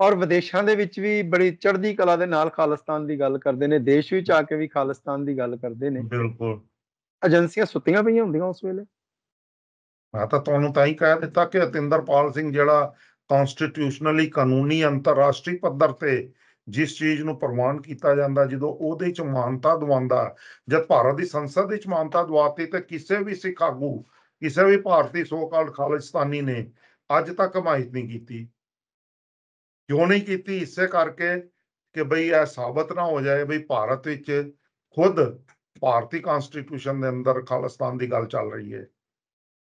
ਔਰ ਵਿਦੇਸ਼ਾਂ ਦੇ ਵਿੱਚ ਵੀ ਬੜੀ ਚੜ੍ਹਦੀ ਕਲਾ ਦੇ ਨਾਲ ਖਾਲਿਸਤਾਨ ਦੀ ਗੱਲ ਕਰਦੇ ਨੇ ਦੇਸ਼ ਵਿੱਚ ਆ ਕੇ ਵੀ ਖਾਲਿਸਤਾਨ ਦੀ ਗੱਲ ਕਰਦੇ ਨੇ। ਬਿਲਕੁਲ। ਏਜੰਸੀਆਂ ਸੁੱਤੀਆਂ ਪਈਆਂ ਹੁੰਦੀਆਂ ਉਸ ਵੇਲੇ। ਮੈਂ ਤਾਂ ਤੁਹਾਨੂੰ ਤਾਂ ਹੀ ਕਹਿ ਦਿੱਤਾ ਕਿ ਅਤਿੰਦਰਪਾਲ ਸਿੰਘ ਜਿਹੜਾ ਕਨਸਟੀਟਿਊਸ਼ਨਲੀ ਕਾਨੂੰਨੀ ਅੰਤਰਰਾਸ਼ਟਰੀ ਪੱਧਰ ਤੇ ਜਿਸ ਚੀਜ਼ ਨੂੰ ਪ੍ਰਵਾਨ ਕੀਤਾ ਜਾਂਦਾ ਜਦੋਂ ਉਹਦੇ ਚ ਮਾਨਤਾ ਦਵਾਉਂਦਾ ਜਦ ਭਾਰਤ ਦੀ ਸੰਸਦ ਵਿੱਚ ਮਾਨਤਾ ਦਵਾਤੀ ਤੇ ਕਿਸੇ ਵੀ ਸਿੱਖ ਆਗੂ ਕਿਸੇ ਵੀ ਭਾਰਤੀ ਸੋ ਕਾਲਡ ਖਾਲਿਸਤਾਨੀ ਨੇ ਅੱਜ ਤੱਕ ਹਮਾਇਤ ਨਹੀਂ ਕੀਤੀ। ਕਿਉਂ ਨਹੀਂ ਕੀਤੀ? ਇਸੇ ਕਰਕੇ ਕਿ ਬਈ ਇਹ ਸਾਬਤ ਨਾ ਹੋ ਜਾਏ ਬਈ ਭਾਰਤ ਵਿੱਚ ਖੁਦ ਭਾਰਤੀ ਕਨਸਟੀਟਿਊਸ਼ਨ ਦੇ ਅੰਦਰ ਖਾਲਿਸਤਾਨ ਦੀ ਗੱਲ ਚੱਲ ਰਹੀ ਹੈ।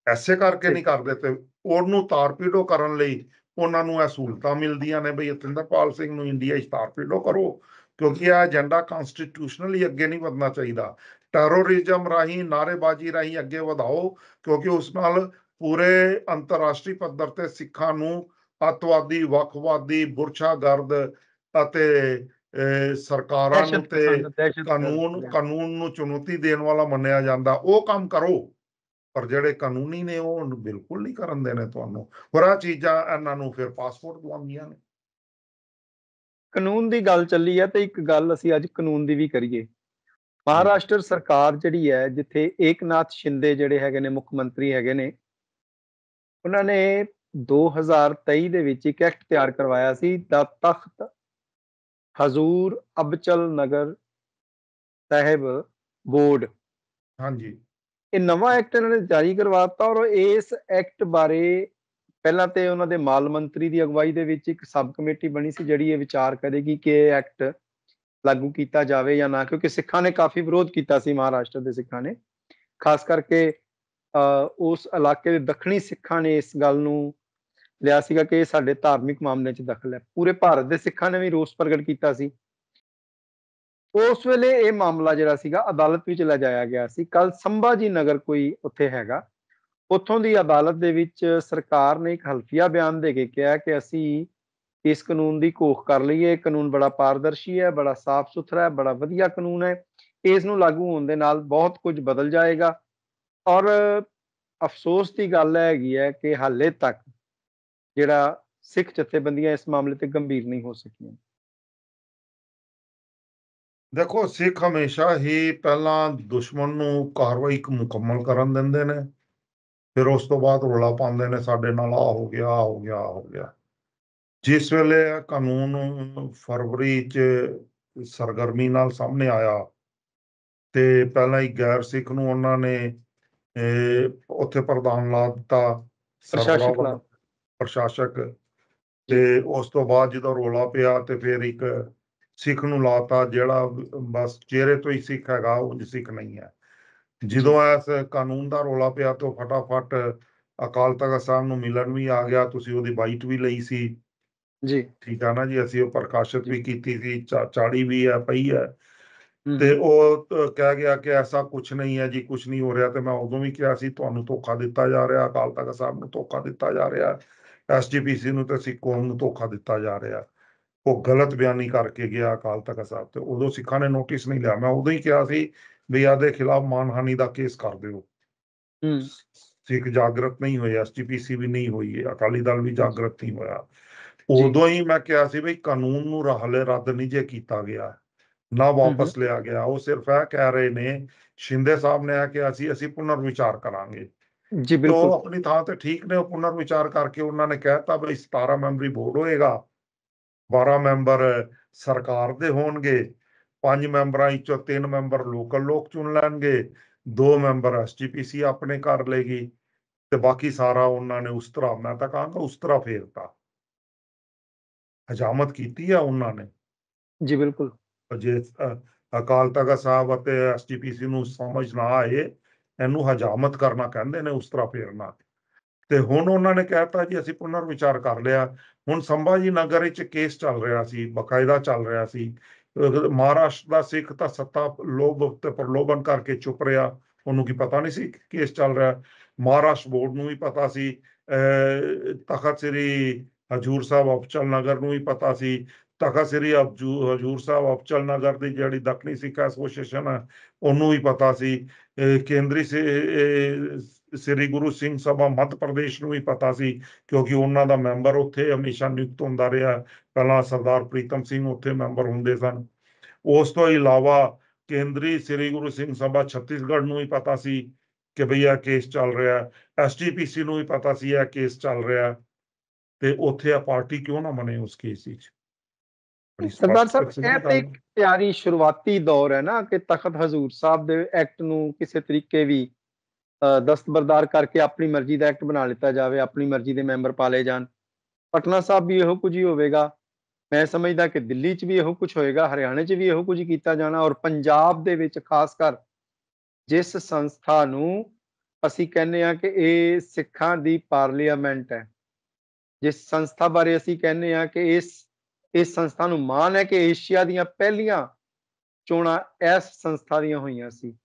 ਐਸੇ ਕਰਕੇ। ਨਹੀਂ ਕਰਦੇ ਤੇ ਉਹਨੂੰ ਤਾਰਪੀਡੋ ਕਰਨ ਲਈ ਉਹਨਾਂ ਨੂੰ ਇਹ ਸਹੂਲਤਾਂ ਮਿਲਦੀਆਂ ਨੇ ਬਈ ਅਤਿੰਦਰਪਾਲ ਸਿੰਘ ਨੂੰ ਇੰਡੀਆ 'ਚ ਤਾਰਪੀਡੋ ਕਰੋ ਕਿਉਂਕਿ ਇਹ ਏਜੰਡਾ ਕਨਸਟੀਟਿਊਸ਼ਨਲੀ ਅੱਗੇ ਨਹੀਂ ਵਧਣਾ ਚਾਹੀਦਾ। ਟੈਰੋਰਿਜ਼ਮ ਰਾਹੀਂ ਨਾਅਰੇਬਾਜ਼ੀ ਰਾਹੀਂ ਅੱਗੇ ਵਧਾਓ ਕਿਉਂਕਿ ਉਸ ਨਾਲ ਪੂਰੇ ਅੰਤਰਰਾਸ਼ਟਰੀ ਪੱਧਰ ਤੇ ਸਿੱਖਾਂ ਨੂੰ ਅੱਤਵਾਦੀ ਵੱਖਵਾਦੀ ਬੁਰਛਾਗਰਦ ਅਤੇ ਸਰਕਾਰਾਂ ਨੂੰ ਤੇ ਕਾਨੂੰਨ। ਕਾਨੂੰਨ ਨੂੰ ਚੁਣੌਤੀ ਦੇਣ ਵਾਲਾ ਮੰਨਿਆ ਜਾਂਦਾ। ਉਹ ਕੰਮ ਕਰੋ। ਪਰ ਜਿਹੜੇ ਕਾਨੂੰਨੀ ਨੇ ਉਹ ਬਿਲਕੁਲ ਨਹੀਂ ਕਰਨ ਦੇਣੇ ਤੁਹਾਨੂੰ। ਹੋਰ ਆਹ ਚੀਜ਼ਾਂ ਇਹਨਾਂ ਨੂੰ ਫਿਰ ਪਾਸਪੋਰਟ ਦਵਾਉਂਦੀਆਂ ਨੇ। ਕਾਨੂੰਨ ਦੀ ਗੱਲ ਚੱਲੀ ਹੈ ਤੇ ਇੱਕ ਗੱਲ ਅਸੀਂ ਅੱਜ ਕਾਨੂੰਨ ਦੀ ਵੀ ਕਰੀਏ। ਮਹਾਰਾਸ਼ਟਰ ਸਰਕਾਰ ਜਿਹੜੀ ਹੈ ਜਿੱਥੇ ਏਕਨਾਥ ਸ਼ਿੰਦੇ ਜਿਹੜੇ ਹੈਗੇ ਨੇ ਮੁੱਖ ਮੰਤਰੀ ਹੈਗੇ ਨੇ ਉਹਨਾਂ ਨੇ 2023 ਦੇ ਵਿੱਚ ਇੱਕ ਐਕਟ ਤਿਆਰ ਕਰਵਾਇਆ ਸੀ ਦਾ ਤਖਤ ਹਜ਼ੂਰ ਅਬਚਲ ਨਗਰ ਸਾਹਿਬ ਬੋਰਡ। ਹਾਂਜੀ। ਇਹ ਨਵਾਂ ਐਕਟ ਇਹਨਾਂ ਨੇ ਜਾਰੀ ਕਰਵਾਤਾ ਔਰ ਇਸ ਐਕਟ ਬਾਰੇ ਪਹਿਲਾਂ ਤੇ ਉਹਨਾਂ ਦੇ ਮਾਲ ਮੰਤਰੀ ਦੀ ਅਗਵਾਈ ਦੇ ਵਿੱਚ ਇੱਕ ਸਬ ਕਮੇਟੀ ਬਣੀ ਸੀ ਜਿਹੜੀ ਇਹ ਵਿਚਾਰ ਕਰੇਗੀ ਕਿ ਇਹ ਐਕਟ ਲਾਗੂ ਕੀਤਾ ਜਾਵੇ ਜਾਂ ਨਾ ਕਿਉਂਕਿ ਸਿੱਖਾਂ ਨੇ ਕਾਫੀ ਵਿਰੋਧ ਕੀਤਾ ਸੀ ਮਹਾਰਾਸ਼ਟਰ ਦੇ ਸਿੱਖਾਂ ਨੇ। ਖਾਸ ਕਰਕੇ ਉਸ ਇਲਾਕੇ ਦੇ ਦੱਖਣੀ ਸਿੱਖਾਂ ਨੇ ਇਸ ਗੱਲ ਨੂੰ ਲਿਆ ਸੀਗਾ ਕਿ ਇਹ ਸਾਡੇ ਧਾਰਮਿਕ ਮਾਮਲੇ 'ਚ ਦਖਲ ਹੈ। ਪੂਰੇ ਭਾਰਤ ਦੇ ਸਿੱਖਾਂ ਨੇ ਵੀ ਰੋਸ ਪ੍ਰਗਟ ਕੀਤਾ ਸੀ। ਉਸ ਵੇਲੇ ਇਹ ਮਾਮਲਾ ਜਿਹੜਾ ਸੀਗਾ, ਅਦਾਲਤ ਵਿੱਚ ਲਿਜਾਇਆ ਗਿਆ ਸੀ। ਕੱਲ ਸੰਭਾਜੀ ਨਗਰ ਕੋਈ ਉੱਥੇ ਹੈਗਾ। ਉੱਥੋਂ ਦੀ ਅਦਾਲਤ ਦੇ ਵਿੱਚ ਸਰਕਾਰ ਨੇ ਇੱਕ ਹਲਫੀਆ ਬਿਆਨ ਦੇ ਕੇ ਕਿਹਾ ਕਿ ਅਸੀਂ ਇਸ ਕਾਨੂੰਨ ਦੀ ਘੋਖ ਕਰ ਲਈਏ। ਇਹ ਕਾਨੂੰਨ ਬੜਾ ਪਾਰਦਰਸ਼ੀ ਹੈ, ਬੜਾ ਸਾਫ਼ ਸੁਥਰਾ ਹੈ, ਬੜਾ ਵਧੀਆ ਕਾਨੂੰਨ ਹੈ। ਇਸ ਨੂੰ ਲਾਗੂ ਹੋਣ ਦੇ ਨਾਲ ਬਹੁਤ ਕੁਝ ਬਦਲ ਜਾਏਗਾ। ਔਰ ਅਫਸੋਸ ਦੀ ਗੱਲ ਹੈਗੀ ਹੈ ਕਿ ਹਾਲੇ ਤੱਕ ਜਿਹੜਾ ਸਿੱਖ ਜਥੇਬੰਦੀਆਂ ਇਸ ਮਾਮਲੇ ਤੇ ਗੰਭੀਰ ਨਹੀਂ ਹੋ ਸਕੀਆਂ। ਦੇਖੋ ਸਿੱਖ ਹਮੇਸ਼ਾ ਹੀ ਪਹਿਲਾਂ ਦੁਸ਼ਮਣ ਨੂੰ ਕਾਰਵਾਈ ਮੁਕੰਮਲ ਕਰਨ ਦਿੰਦੇ ਨੇ ਫਿਰ ਉਸ ਤੋਂ ਬਾਅਦ ਰੋਲਾ ਪਾਉਂਦੇ ਨੇ ਸਾਡੇ ਨਾਲ ਆ ਹੋ ਗਿਆ ਆ ਹੋ ਗਿਆ ਆ ਹੋ ਗਿਆ। ਜਿਸ ਵੇਲੇ ਕਾਨੂੰਨ ਫਰਵਰੀ ਚ ਸਰਗਰਮੀ ਨਾਲ ਸਾਹਮਣੇ ਆਇਆ ਤੇ ਪਹਿਲਾਂ ਹੀ ਗੈਰ ਸਿੱਖ ਨੂੰ ਉਹਨਾਂ ਨੇ ਉੱਥੇ ਪ੍ਰਧਾਨ ਲਾ ਦਿੱਤਾ ਪ੍ਰਸ਼ਾਸਕ ਪ੍ਰਸ਼ਾਸਕ ਤੇ ਉਸ ਤੋਂ ਬਾਅਦ ਜਦੋਂ ਰੋਲਾ ਪਿਆ ਤੇ ਫਿਰ ਇੱਕ ਸਿੱਖ ਨੂੰ ਲਾਤਾ ਜਿਹੜਾ ਬਸ ਚਿਹਰੇ ਤੋਂ ਹੀ ਸਿੱਖ ਹੈਗਾ ਉਹ ਸਿੱਖ ਨਹੀਂ ਹੈ। ਜਦੋਂ ਇਸ ਕਾਨੂੰਨ ਦਾ ਰੋਲਾ ਪਿਆ ਤਾਂ ਫਟਾਫਟ ਅਕਾਲ ਤਖਤ ਸਾਹਿਬ ਨੂੰ ਮਿਲਣ ਵੀ ਆ ਗਿਆ ਤੁਸੀਂ ਉਹਦੀ ਬਾਈਟ ਵੀ ਲਈ ਸੀ। ਜੀ। ਠੀਕ ਆ ਨਾ ਜੀ ਅਸੀਂ ਉਹ ਪ੍ਰਕਾਸ਼ਿਤ ਵੀ ਕੀਤੀ ਸੀ ਚਾੜੀ ਵੀ ਹੈ ਪਈ ਹੈ। ਤੇ ਉਹ ਕਹਿ ਗਿਆ ਕਿ ਐਸਾ ਕੁਝ ਨਹੀਂ ਹੈ ਜੀ ਕੁਝ ਨਹੀਂ ਹੋ ਰਿਹਾ ਤੇ ਮੈਂ ਉਦੋਂ ਵੀ ਕਿਹਾ ਸੀ ਤੁਹਾਨੂੰ ਧੋਖਾ ਦਿੱਤਾ ਜਾ ਰਿਹਾ ਅਕਾਲ ਤਖਤ ਸਾਹਿਬ ਨੂੰ ਧੋਖਾ ਦਿੱਤਾ ਜਾ ਰਿਹਾ। ਐਸਜੀਪੀਸੀ ਨੂੰ ਤੇ ਸਿੱਖ ਕੌਮ ਨੂੰ ਧੋਖਾ ਦਿੱਤਾ ਜਾ ਰਿਹਾ। ਉਹ ਗਲਤ ਬਿਆਨੀ ਕਰਕੇ ਗਿਆ ਅਕਾਲ ਤਖਤ ਸਾਹਿਬ ਤੇ ਉਦੋਂ ਸਿੱਖਾਂ ਨੇ ਨੋਟਿਸ ਨਹੀਂ ਲਿਆ। ਮੈਂ ਉਦੋਂ ਹੀ ਕਿਹਾ ਸੀ ਵੀ ਆਦੇ ਖਿਲਾਫ ਮਾਨਹਾਨੀ ਦਾ ਕੇਸ ਕਰ ਦਿਓ। ਹਮ, ਸਿੱਖ ਜਾਗਰਤ ਨਹੀਂ ਹੋਏ ਐਸਜੀਪੀਸੀ ਵੀ ਨਹੀਂ ਹੋਈ ਅਕਾਲੀ ਦਲ ਵੀ ਜਾਗਰਤ ਨਹੀਂ ਹੋਇਆ। ਉਦੋਂ ਹੀ ਮੈਂ ਕਿਹਾ ਸੀ ਵੀ ਕਾਨੂੰਨ ਨੂੰ ਹਲੇ ਰੱਦ ਨਹੀਂ ਜੇ ਕੀਤਾ ਗਿਆ। ਨਾ ਵਾਪਸ ਲਿਆ ਗਿਆ। ਉਹ ਸਿਰਫ ਇਹ ਕਹਿ ਰਹੇ ਨੇ ਸ਼ਿੰਦੇ ਸਾਹਿਬ ਨੇ ਆ ਕਿ ਅਸੀਂ ਅਸੀਂ ਪੁਨਰ ਵਿਚਾਰ ਕਰਾਂਗੇ। ਜੀ ਬਿਲਕੁਲ। ਆਪਣੀ ਥਾਂ ਤੇ ਠੀਕ ਨੇ ਉਹ ਪੁਨਰ ਵਿਚਾਰ ਕਰਕੇ ਉਹਨਾਂ ਨੇ ਕਹਿਤਾ ਵੀ 17 ਮੈਂਬਰੀ ਬੋਰਡ ਹੋਏਗਾ 12 ਮੈਂਬਰ ਸਰਕਾਰ ਦੇ ਹੋਣਗੇ ਪੰਜ ਮੈਂਬਰਾਂ ਵਿੱਚੋਂ ਤਿੰਨ ਮੈਂਬਰ ਲੋਕਲ ਲੋਕ ਚੁਣ ਲੈਣਗੇ ਦੋ ਮੈਂਬਰ ਐਸਜੀਪੀਸੀ ਆਪਣੇ ਕਰ ਲੇਗੀ ਤੇ ਬਾਕੀ ਸਾਰਾ ਉਹਨਾਂ ਨੇ ਉਸ ਤਰ੍ਹਾਂ ਮੈਂ ਤਾਂ ਕਹਾਂਗਾ ਉਸ ਤਰ੍ਹਾਂ ਫੇਰਤਾ। ਹਜਾਮਤ ਕੀਤੀ ਆ ਉਹਨਾਂ ਨੇ। ਜੀ ਬਿਲਕੁਲ। ਜੇ ਅਕਾਲ ਤਖਤ ਸਾਹਿਬ ਅਤੇ ਐਸਜੀਪੀਸੀ ਨੂੰ ਸਮਝ ਨਾ ਆਏ ਇਹਨੂੰ ਹਜਾਮਤ ਕਰਨਾ ਕਹਿੰਦੇ ਨੇ, ਉਸ ਤਰ੍ਹਾਂ ਫੇਰਨਾ। ਤੇ ਹੁਣ ਉਹਨਾਂ ਨੇ ਕਹਿਤਾ ਜੀ, ਅਸੀਂ ਪੁਨਰ ਵਿਚਾਰ ਕਰ ਲਿਆ। ਹੁਣ ਸੰਭਾਜੀ ਨਗਰ ਵਿੱਚ ਕੇਸ ਚੱਲ ਰਿਹਾ ਸੀ, ਬਕਾਇਦਾ ਚੱਲ ਰਿਹਾ ਸੀ। ਮਹਾਰਾਸ਼ਟਰ ਦਾ ਸਿੱਖ ਤਾਂ ਸੱਤਾ ਲੋਭ ਤੇ ਪ੍ਰਲੋਭਨ ਕਰਕੇ ਚੁੱਪ ਰਿਹਾ। ਉਹਨੂੰ ਕੀ ਪਤਾ ਨਹੀਂ ਸੀ ਕੇਸ ਚੱਲ ਰਿਹਾ। ਮਹਾਰਾਸ਼ਟਰ ਬੋਰਡ ਨੂੰ ਵੀ ਪਤਾ ਸੀ। ਅਹ ਤਖਤ ਸ੍ਰੀ ਹਜੂਰ ਸਾਹਿਬ ਅਫਚਲ ਨਗਰ ਨੂੰ ਵੀ ਪਤਾ ਸੀ। ਤਖਤ ਸ੍ਰੀ ਅਬਜੂ ਹਜੂਰ ਸਾਹਿਬ ਅਬਚਲ ਨਗਰ ਦੀ ਜਿਹੜੀ ਦੱਖਣੀ ਸਿੱਖ ਐਸੋਸੀਏਸ਼ਨ ਹੈ, ਉਹਨੂੰ ਵੀ ਪਤਾ ਸੀ। ਕੇਂਦਰੀ ਸ੍ਰੀ ਗੁਰੂ ਸਿੰਘ ਸਭਾ ਮੱਧ ਪ੍ਰਦੇਸ਼ ਨੂੰ ਵੀ ਪਤਾ ਸੀ, ਕਿਉਂਕਿ ਉਹਨਾਂ ਦਾ ਮੈਂਬਰ ਉੱਥੇ ਹਮੇਸ਼ਾ ਨਿਯੁਕਤ ਹੁੰਦਾ ਰਿਹਾ। ਪਹਿਲਾਂ ਸਰਦਾਰ ਪ੍ਰੀਤਮ ਸਿੰਘ ਉੱਥੇ ਮੈਂਬਰ ਹੁੰਦੇ ਸਨ। ਉਸ ਤੋਂ ਇਲਾਵਾ ਕੇਂਦਰੀ ਸ੍ਰੀ ਗੁਰੂ ਸਿੰਘ ਸਭਾ ਛੱਤੀਸਗੜ੍ਹ ਨੂੰ ਵੀ ਪਤਾ ਸੀ ਕਿ ਭਈ ਇਹ ਕੇਸ ਚੱਲ ਰਿਹਾ ਹੈ। ਐਸਟੀਪੀਸੀ ਨੂੰ ਵੀ ਪਤਾ ਸੀ ਇਹ ਕੇਸ ਚੱਲ ਰਿਹਾ ਹੈ। ਤੇ ਉੱਥੇ ਆ ਪਾਰਟੀ ਕਿਉਂ ਨਾ ਬਣੇ ਉਸ ਕੇਸ ਵਿੱਚ? ਸਰਦਾਰ ਸਾਹਿਬ ਇਹ ਤੇ। ਇੱਕ ਤਿਆਰੀ ਸ਼ੁਰੂਆਤੀ ਦੌਰ ਹੈ ਨਾ ਕਿ ਤਖਤ ਹਜ਼ੂਰ ਸਾਹਿਬ ਦੇ ਐਕਟ ਨੂੰ ਕਿਸੇ ਤਰੀਕੇ ਵੀ ਦਸਤਬਰਦਾਰ ਕਰਕੇ ਆਪਣੀ ਮਰਜ਼ੀ ਦਾ ਐਕਟ ਬਣਾ ਲਿੱਤਾ ਜਾਵੇ ਆਪਣੀ ਮਰਜ਼ੀ ਦੇ ਮੈਂਬਰ ਪਾਲੇ ਜਾਣ ਪਟਨਾ ਸਾਹਿਬ ਵੀ ਇਹੋ ਕੁਝ ਹੀ ਹੋਵੇਗਾ ਮੈਂ ਸਮਝਦਾ ਕਿ ਦਿੱਲੀ 'ਚ ਵੀ ਇਹੋ ਕੁਝ ਹੋਏਗਾ ਹਰਿਆਣੇ 'ਚ ਵੀ ਇਹੋ ਕੁਝ ਕੀਤਾ ਜਾਣਾ ਔਰ ਪੰਜਾਬ ਦੇ ਵਿੱਚ ਖਾਸ ਕਰ ਜਿਸ ਸੰਸਥਾ ਨੂੰ ਅਸੀਂ ਕਹਿੰਦੇ ਆ ਕਿ ਇਹ ਸਿੱਖਾਂ ਦੀ ਪਾਰਲੀਮੈਂਟ ਹੈ ਜਿਸ ਸੰਸਥਾ ਬਾਰੇ ਅਸੀਂ ਕਹਿੰਦੇ ਆ ਕਿ ਇਸ ਇਸ ਸੰਸਥਾ ਨੂੰ ਮਾਣ ਹੈ ਕਿ ਏਸ਼ੀਆ ਦੀਆਂ ਪਹਿਲੀਆਂ ਚੋਣਾਂ ਇਸ ਸੰਸਥਾ ਦੀਆਂ ਹੋਈਆਂ ਸੀ।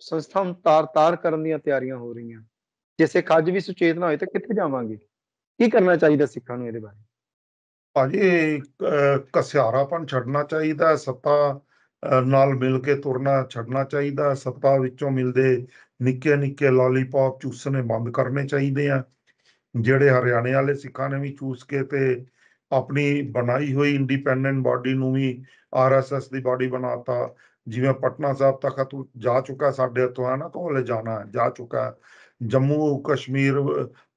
ਸੰਸਥਾ ਨੂੰ ਤਾਰ-ਤਾਰ ਕਰਨ ਦੀਆਂ ਤਿਆਰੀਆਂ ਹੋ ਰਹੀਆਂ। ਜੇ ਸਿੱਖ ਅੱਜ ਵੀ ਸੁਚੇਤ ਨਾ ਹੋਏ ਤਾਂ ਕਿੱਥੇ ਜਾਵਾਂਗੇ? ਕੀ ਕਰਨਾ ਚਾਹੀਦਾ ਸਿੱਖਾਂ ਨੂੰ ਇਹਦੇ ਬਾਰੇ? ਭਾਜੀ ਅਹ, ਛੱਡਣਾ ਚਾਹੀਦਾ ਸੱਤਾ ਨਾਲ ਮਿਲ ਕੇ ਤੁਰਨਾ ਛੱਡਣਾ ਚਾਹੀਦਾ ਸੱਤਾ ਵਿੱਚੋਂ ਮਿਲਦੇ ਨਿੱਕੇ ਨਿੱਕੇ ਲਾਲੀਪੌਪ ਚੂਸਣੇ ਬੰਦ ਕਰਨੇ ਚਾਹੀਦੇ ਆ। ਜਿਹੜੇ ਹਰਿਆਣੇ ਵਾਲੇ ਸਿੱਖਾਂ ਨੇ ਵੀ ਚੂਸ ਕੇ ਤੇ ਆਪਣੀ ਬਣਾਈ ਹੋਈ ਇੰਡੀਪੈਂਡੈਂਟ ਬਾਡੀ ਨੂੰ ਵੀ ਆਰਐਸਐਸ ਦੀ ਬਾਡੀ ਬਣਾਤਾ। ਜਿਵੇਂ ਪਟਨਾ ਸਾਹਿਬ ਤੱਕ ਜਾ ਚੁੱਕਾ ਸਾਡੇ ਇੱਥੋਂ, ਹੈ ਨਾ, ਤੋਂ ਹਲੇ ਜਾਣਾ ਹੈ, ਜਾ ਚੁੱਕਾ ਜੰਮੂ ਕਸ਼ਮੀਰ,